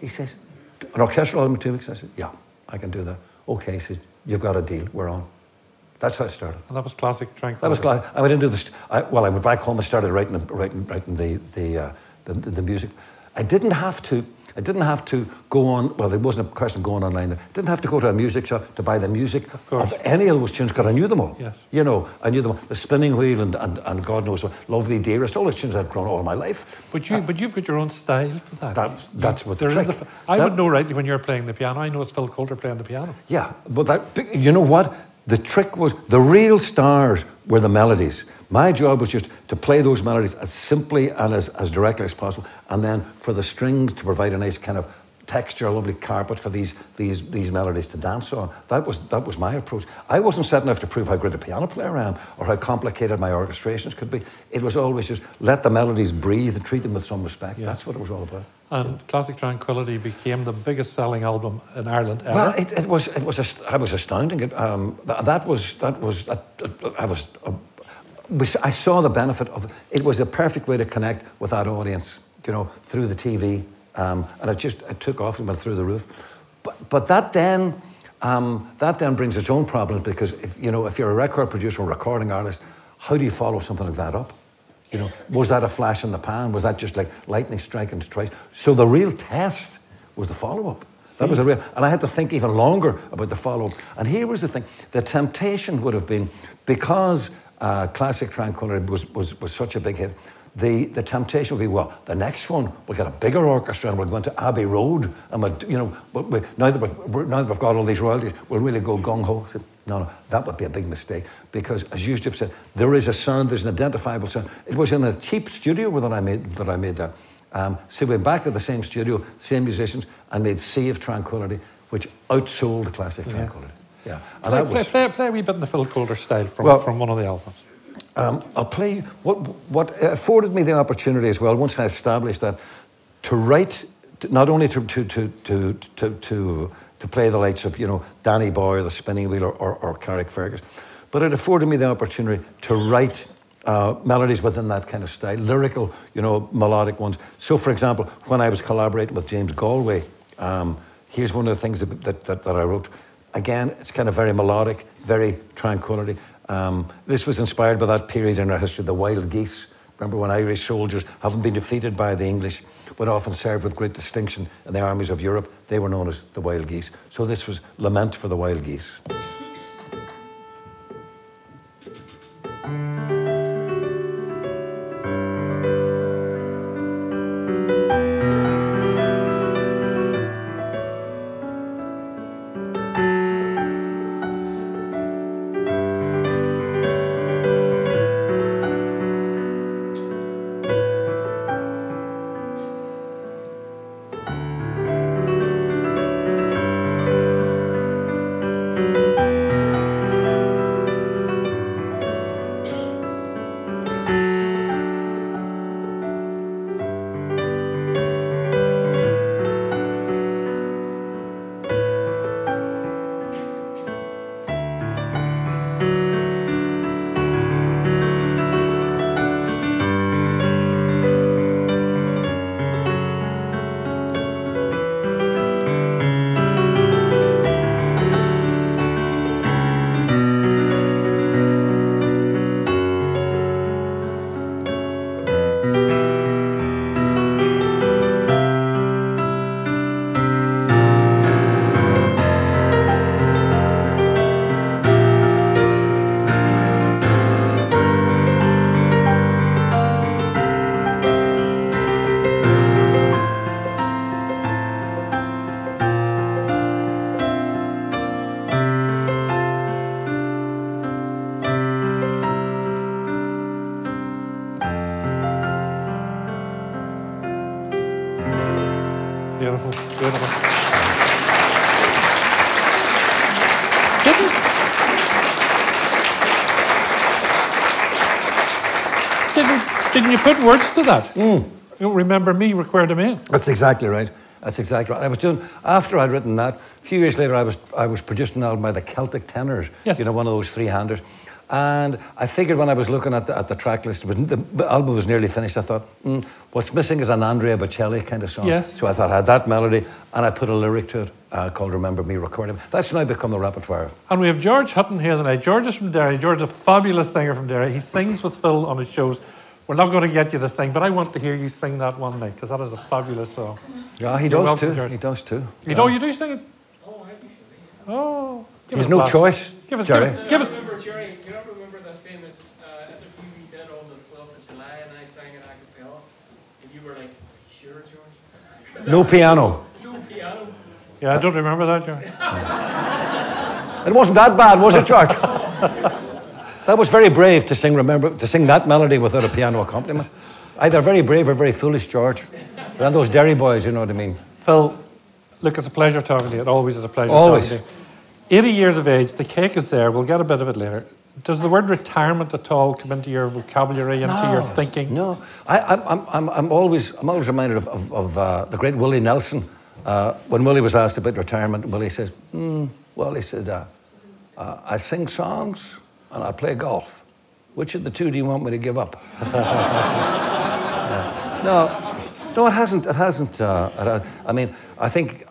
He says, an orchestral album in two weeks? I said, yeah, I can do that. Okay, he said, you've got a deal, we're on. That's how it started. And that was classic Tranquility. That was classic. I went into the, I, well, I went back home and started writing, writing, writing the, the, uh, the, the music. I didn't have to I didn't have to go on, well, there wasn't a question going online. I didn't have to go to a music shop to buy the music of, of any of those tunes because I knew them all. Yes. You know, I knew them all. The Spinning Wheel and, and, and God knows what, Love Thee Dearest, all those tunes I'd grown all my life. But, you, uh, but you've got your own style for that. that that's what there the trick. The, I that, would know rightly when you're playing the piano. I know it's Phil Coulter playing the piano. Yeah, but that, you know what? The trick was, the real stars were the melodies. My job was just to play those melodies as simply and as, as directly as possible, and then for the strings to provide a nice kind of texture, a lovely carpet for these, these, these melodies to dance on. That was, that was my approach. I wasn't setting out to prove how great a piano player I am or how complicated my orchestrations could be. It was always just let the melodies breathe and treat them with some respect. That's what it was all about. And yeah. Classic Tranquility became the biggest selling album in Ireland ever. Well, it, it was. It was. I was astounding. It, um, that, that, was. That was. That, I was. Uh, I saw the benefit of it. It was a perfect way to connect with that audience. You know, through the TV um, and it just it took off and went through the roof. But, but that then um, that then brings its own problems because if you know if you're a record producer or recording artist, how do you follow something like that up? You know, was that a flash in the pan? Was that just like lightning striking twice? So the real test was the follow up. That was a real, and I had to think even longer about the follow up. And here was the thing: the temptation would have been because uh, classic Tranquility was, was was such a big hit the, the temptation will be, well, the next one, we'll get a bigger orchestra and we're going to Abbey Road. And we'll, you know, we, now, that we've, now that we've got all these royalties, we'll really go gung ho. No, no, that would be a big mistake because, as you have said, there is a sound, there's an identifiable sound. It was in a cheap studio that I made that. I made that. Um, so we went back to the same studio, same musicians, and made Sea of Tranquility, which outsold classic yeah. Tranquility. Yeah, and play, that was, play, play, play a wee bit in the Phil Coulter style from, well, from one of the albums. Um, I'll play what what afforded me the opportunity as well. Once I established that, to write not only to to to to to, to, to play the likes of you know Danny Boy or the Spinning Wheel or, or, or Carrickfergus, but it afforded me the opportunity to write uh, melodies within that kind of style, lyrical, you know, melodic ones. So, for example, when I was collaborating with James Galway, um, here's one of the things that, that, that, that, I wrote. Again, it's kind of very melodic, very tranquility. Um, this was inspired by that period in our history, the wild geese Remember when Irish soldiers, having been defeated by the English, would often serve with great distinction in the armies of Europe? They were known as the wild geese. So this was Lament for the Wild Geese. Words to that? You don't remember me required them in. That's exactly right. That's exactly right. I was doing after I'd written that. A few years later, I was I was producing an album by the Celtic Tenors. Yes. You know, one of those three-handers. And I figured when I was looking at the, at the track list, was, the album was nearly finished. I thought, mm, what's missing is an Andrea Bocelli kind of song. Yes. So I thought I had that melody, and I put a lyric to it uh, called "Remember Me." Recording. That's now become the repertoire. And we have George Hutton here tonight. George is from Derry. George is a fabulous singer from Derry. He sings with Phil on his shows. We're not going to get you to sing, but I want to hear you sing that one night because that is a fabulous song. Yeah, he You're does too. George. He does too. You know, you do sing it. Oh, give There's us a no clap. choice, Give us, Gerry. give us, give us. remember, Gerry, do you not remember that famous uh, interview we did on the 12th of July and I sang it a cappella? And you were like, sure, George? No piano. No piano. Yeah, I don't remember that, George. <laughs> It wasn't that bad, was it, George? <laughs> that was very brave to sing. Remember to sing that melody without a piano accompaniment. Either very brave or very foolish, George. And those Derry boys, you know what I mean. Phil, look, it's a pleasure talking to you. It always is a pleasure Always. talking to you. 80 years of age, the cake is there. We'll get a bit of it later. Does the word retirement at all come into your vocabulary, into your thinking? No, I, I'm, I'm, I'm, I'm always, I'm always reminded of, of, of uh, the great Willie Nelson. Uh, when Willie was asked about retirement, Willie says, mm, "Well, he said, uh, uh, I sing songs and I play golf. Which of the two do you want me to give up?" <laughs> No, no, it hasn't. It hasn't. Uh, it I mean, I think,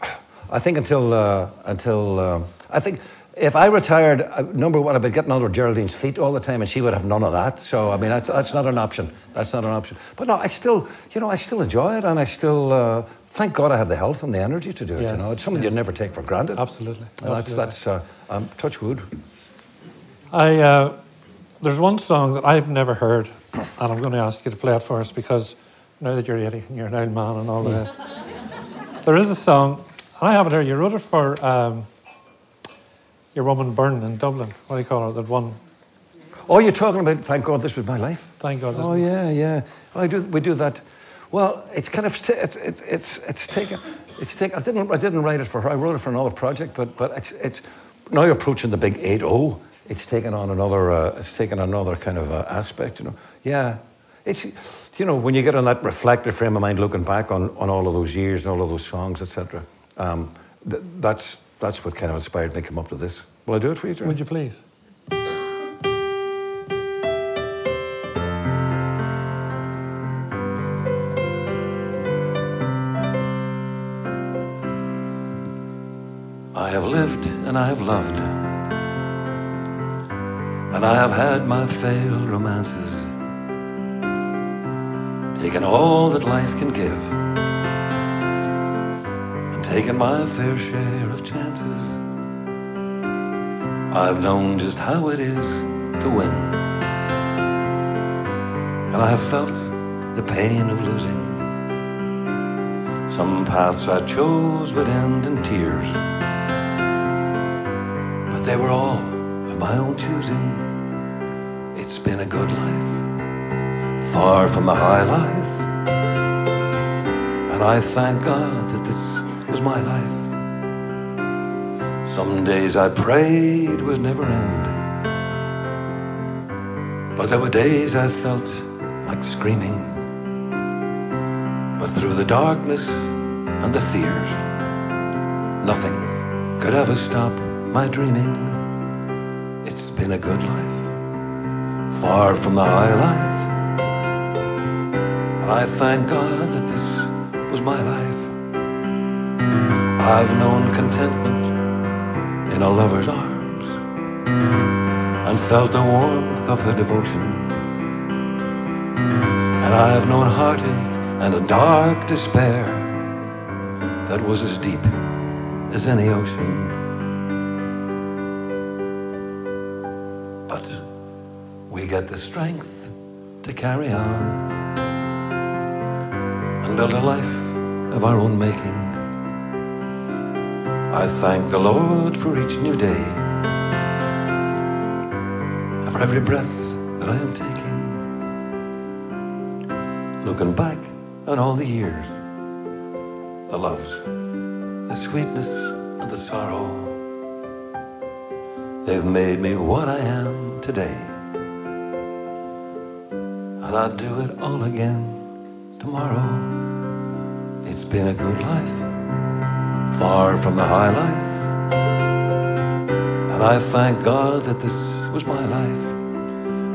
I think until uh, until uh, I think if I retired, uh, number one, I'd be getting under Geraldine's feet all the time, and she would have none of that. So I mean, that's that's not an option. That's not an option. But no, I still, you know, I still enjoy it, and I still. Uh, Thank God I have the health and the energy to do it. Yes, You know, it's something you'd never take for granted. Absolutely. And that's that's uh, um, touch wood. I, uh, there's one song that I've never heard, and I'm going to ask you to play it for us because now that you're 80 and you're an old man and all the rest, <laughs> there is a song, and I have it here. You wrote it for um, your woman Byrne in Dublin. What do you call her? That one. Oh, you're talking about thank God this was my life. Thank God. Oh yeah, yeah. I do. We do that. Well, it's kind of st- it's it's it's it's taken. It's taken. I didn't I didn't write it for her. I wrote it for another project. But but it's it's now you're approaching the big eight zero. It's taken on another. Uh, it's taken another kind of uh, aspect. You know. Yeah. It's you know when you get on that reflective frame of mind, looking back on, on all of those years and all of those songs, etc. Um, th- that's that's what kind of inspired me to come up with this. Will I do it for you, Gerry? Would you please? I have lived and I have loved, and I have had my failed romances. taken all that life can give, and taken my fair share of chances. I've known just how it is to win, and I have felt the pain of losing. Some paths I chose would end in tears, but they were all my own choosing. It's been a good life, far from the high life, and I thank God that this was my life. Some days I prayed would never end, but there were days I felt like screaming. But through the darkness and the fears, nothing could ever stop my dreaming. Been a good life, far from the high life. And I thank God that this was my life. I've known contentment in a lover's arms and felt the warmth of her devotion. And I've known heartache and a dark despair that was as deep as any ocean. The strength to carry on and build a life of our own making. I thank the Lord for each new day, and for every breath that I am taking. Looking back on all the years, the loves, the sweetness, and the sorrow, they've made me what I am today. And I'd do it all again tomorrow. It's been a good life far from the high life. And I thank God that this was my life.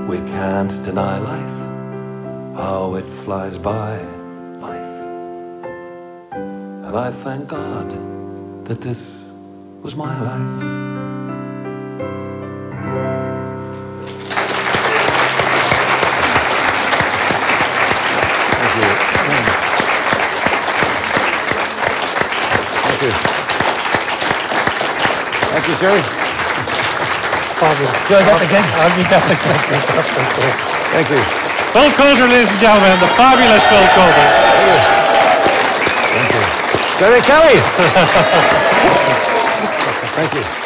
We can't deny life, how it flies by life. And I thank God that this was my life. Thank. Fabulous. Enjoy that again. I'll be that again. That's been cool. Thank you. Phil Coulter, ladies and gentlemen, the fabulous Phil Coulter. Thank you. Gerry Kelly. <laughs> Thank you.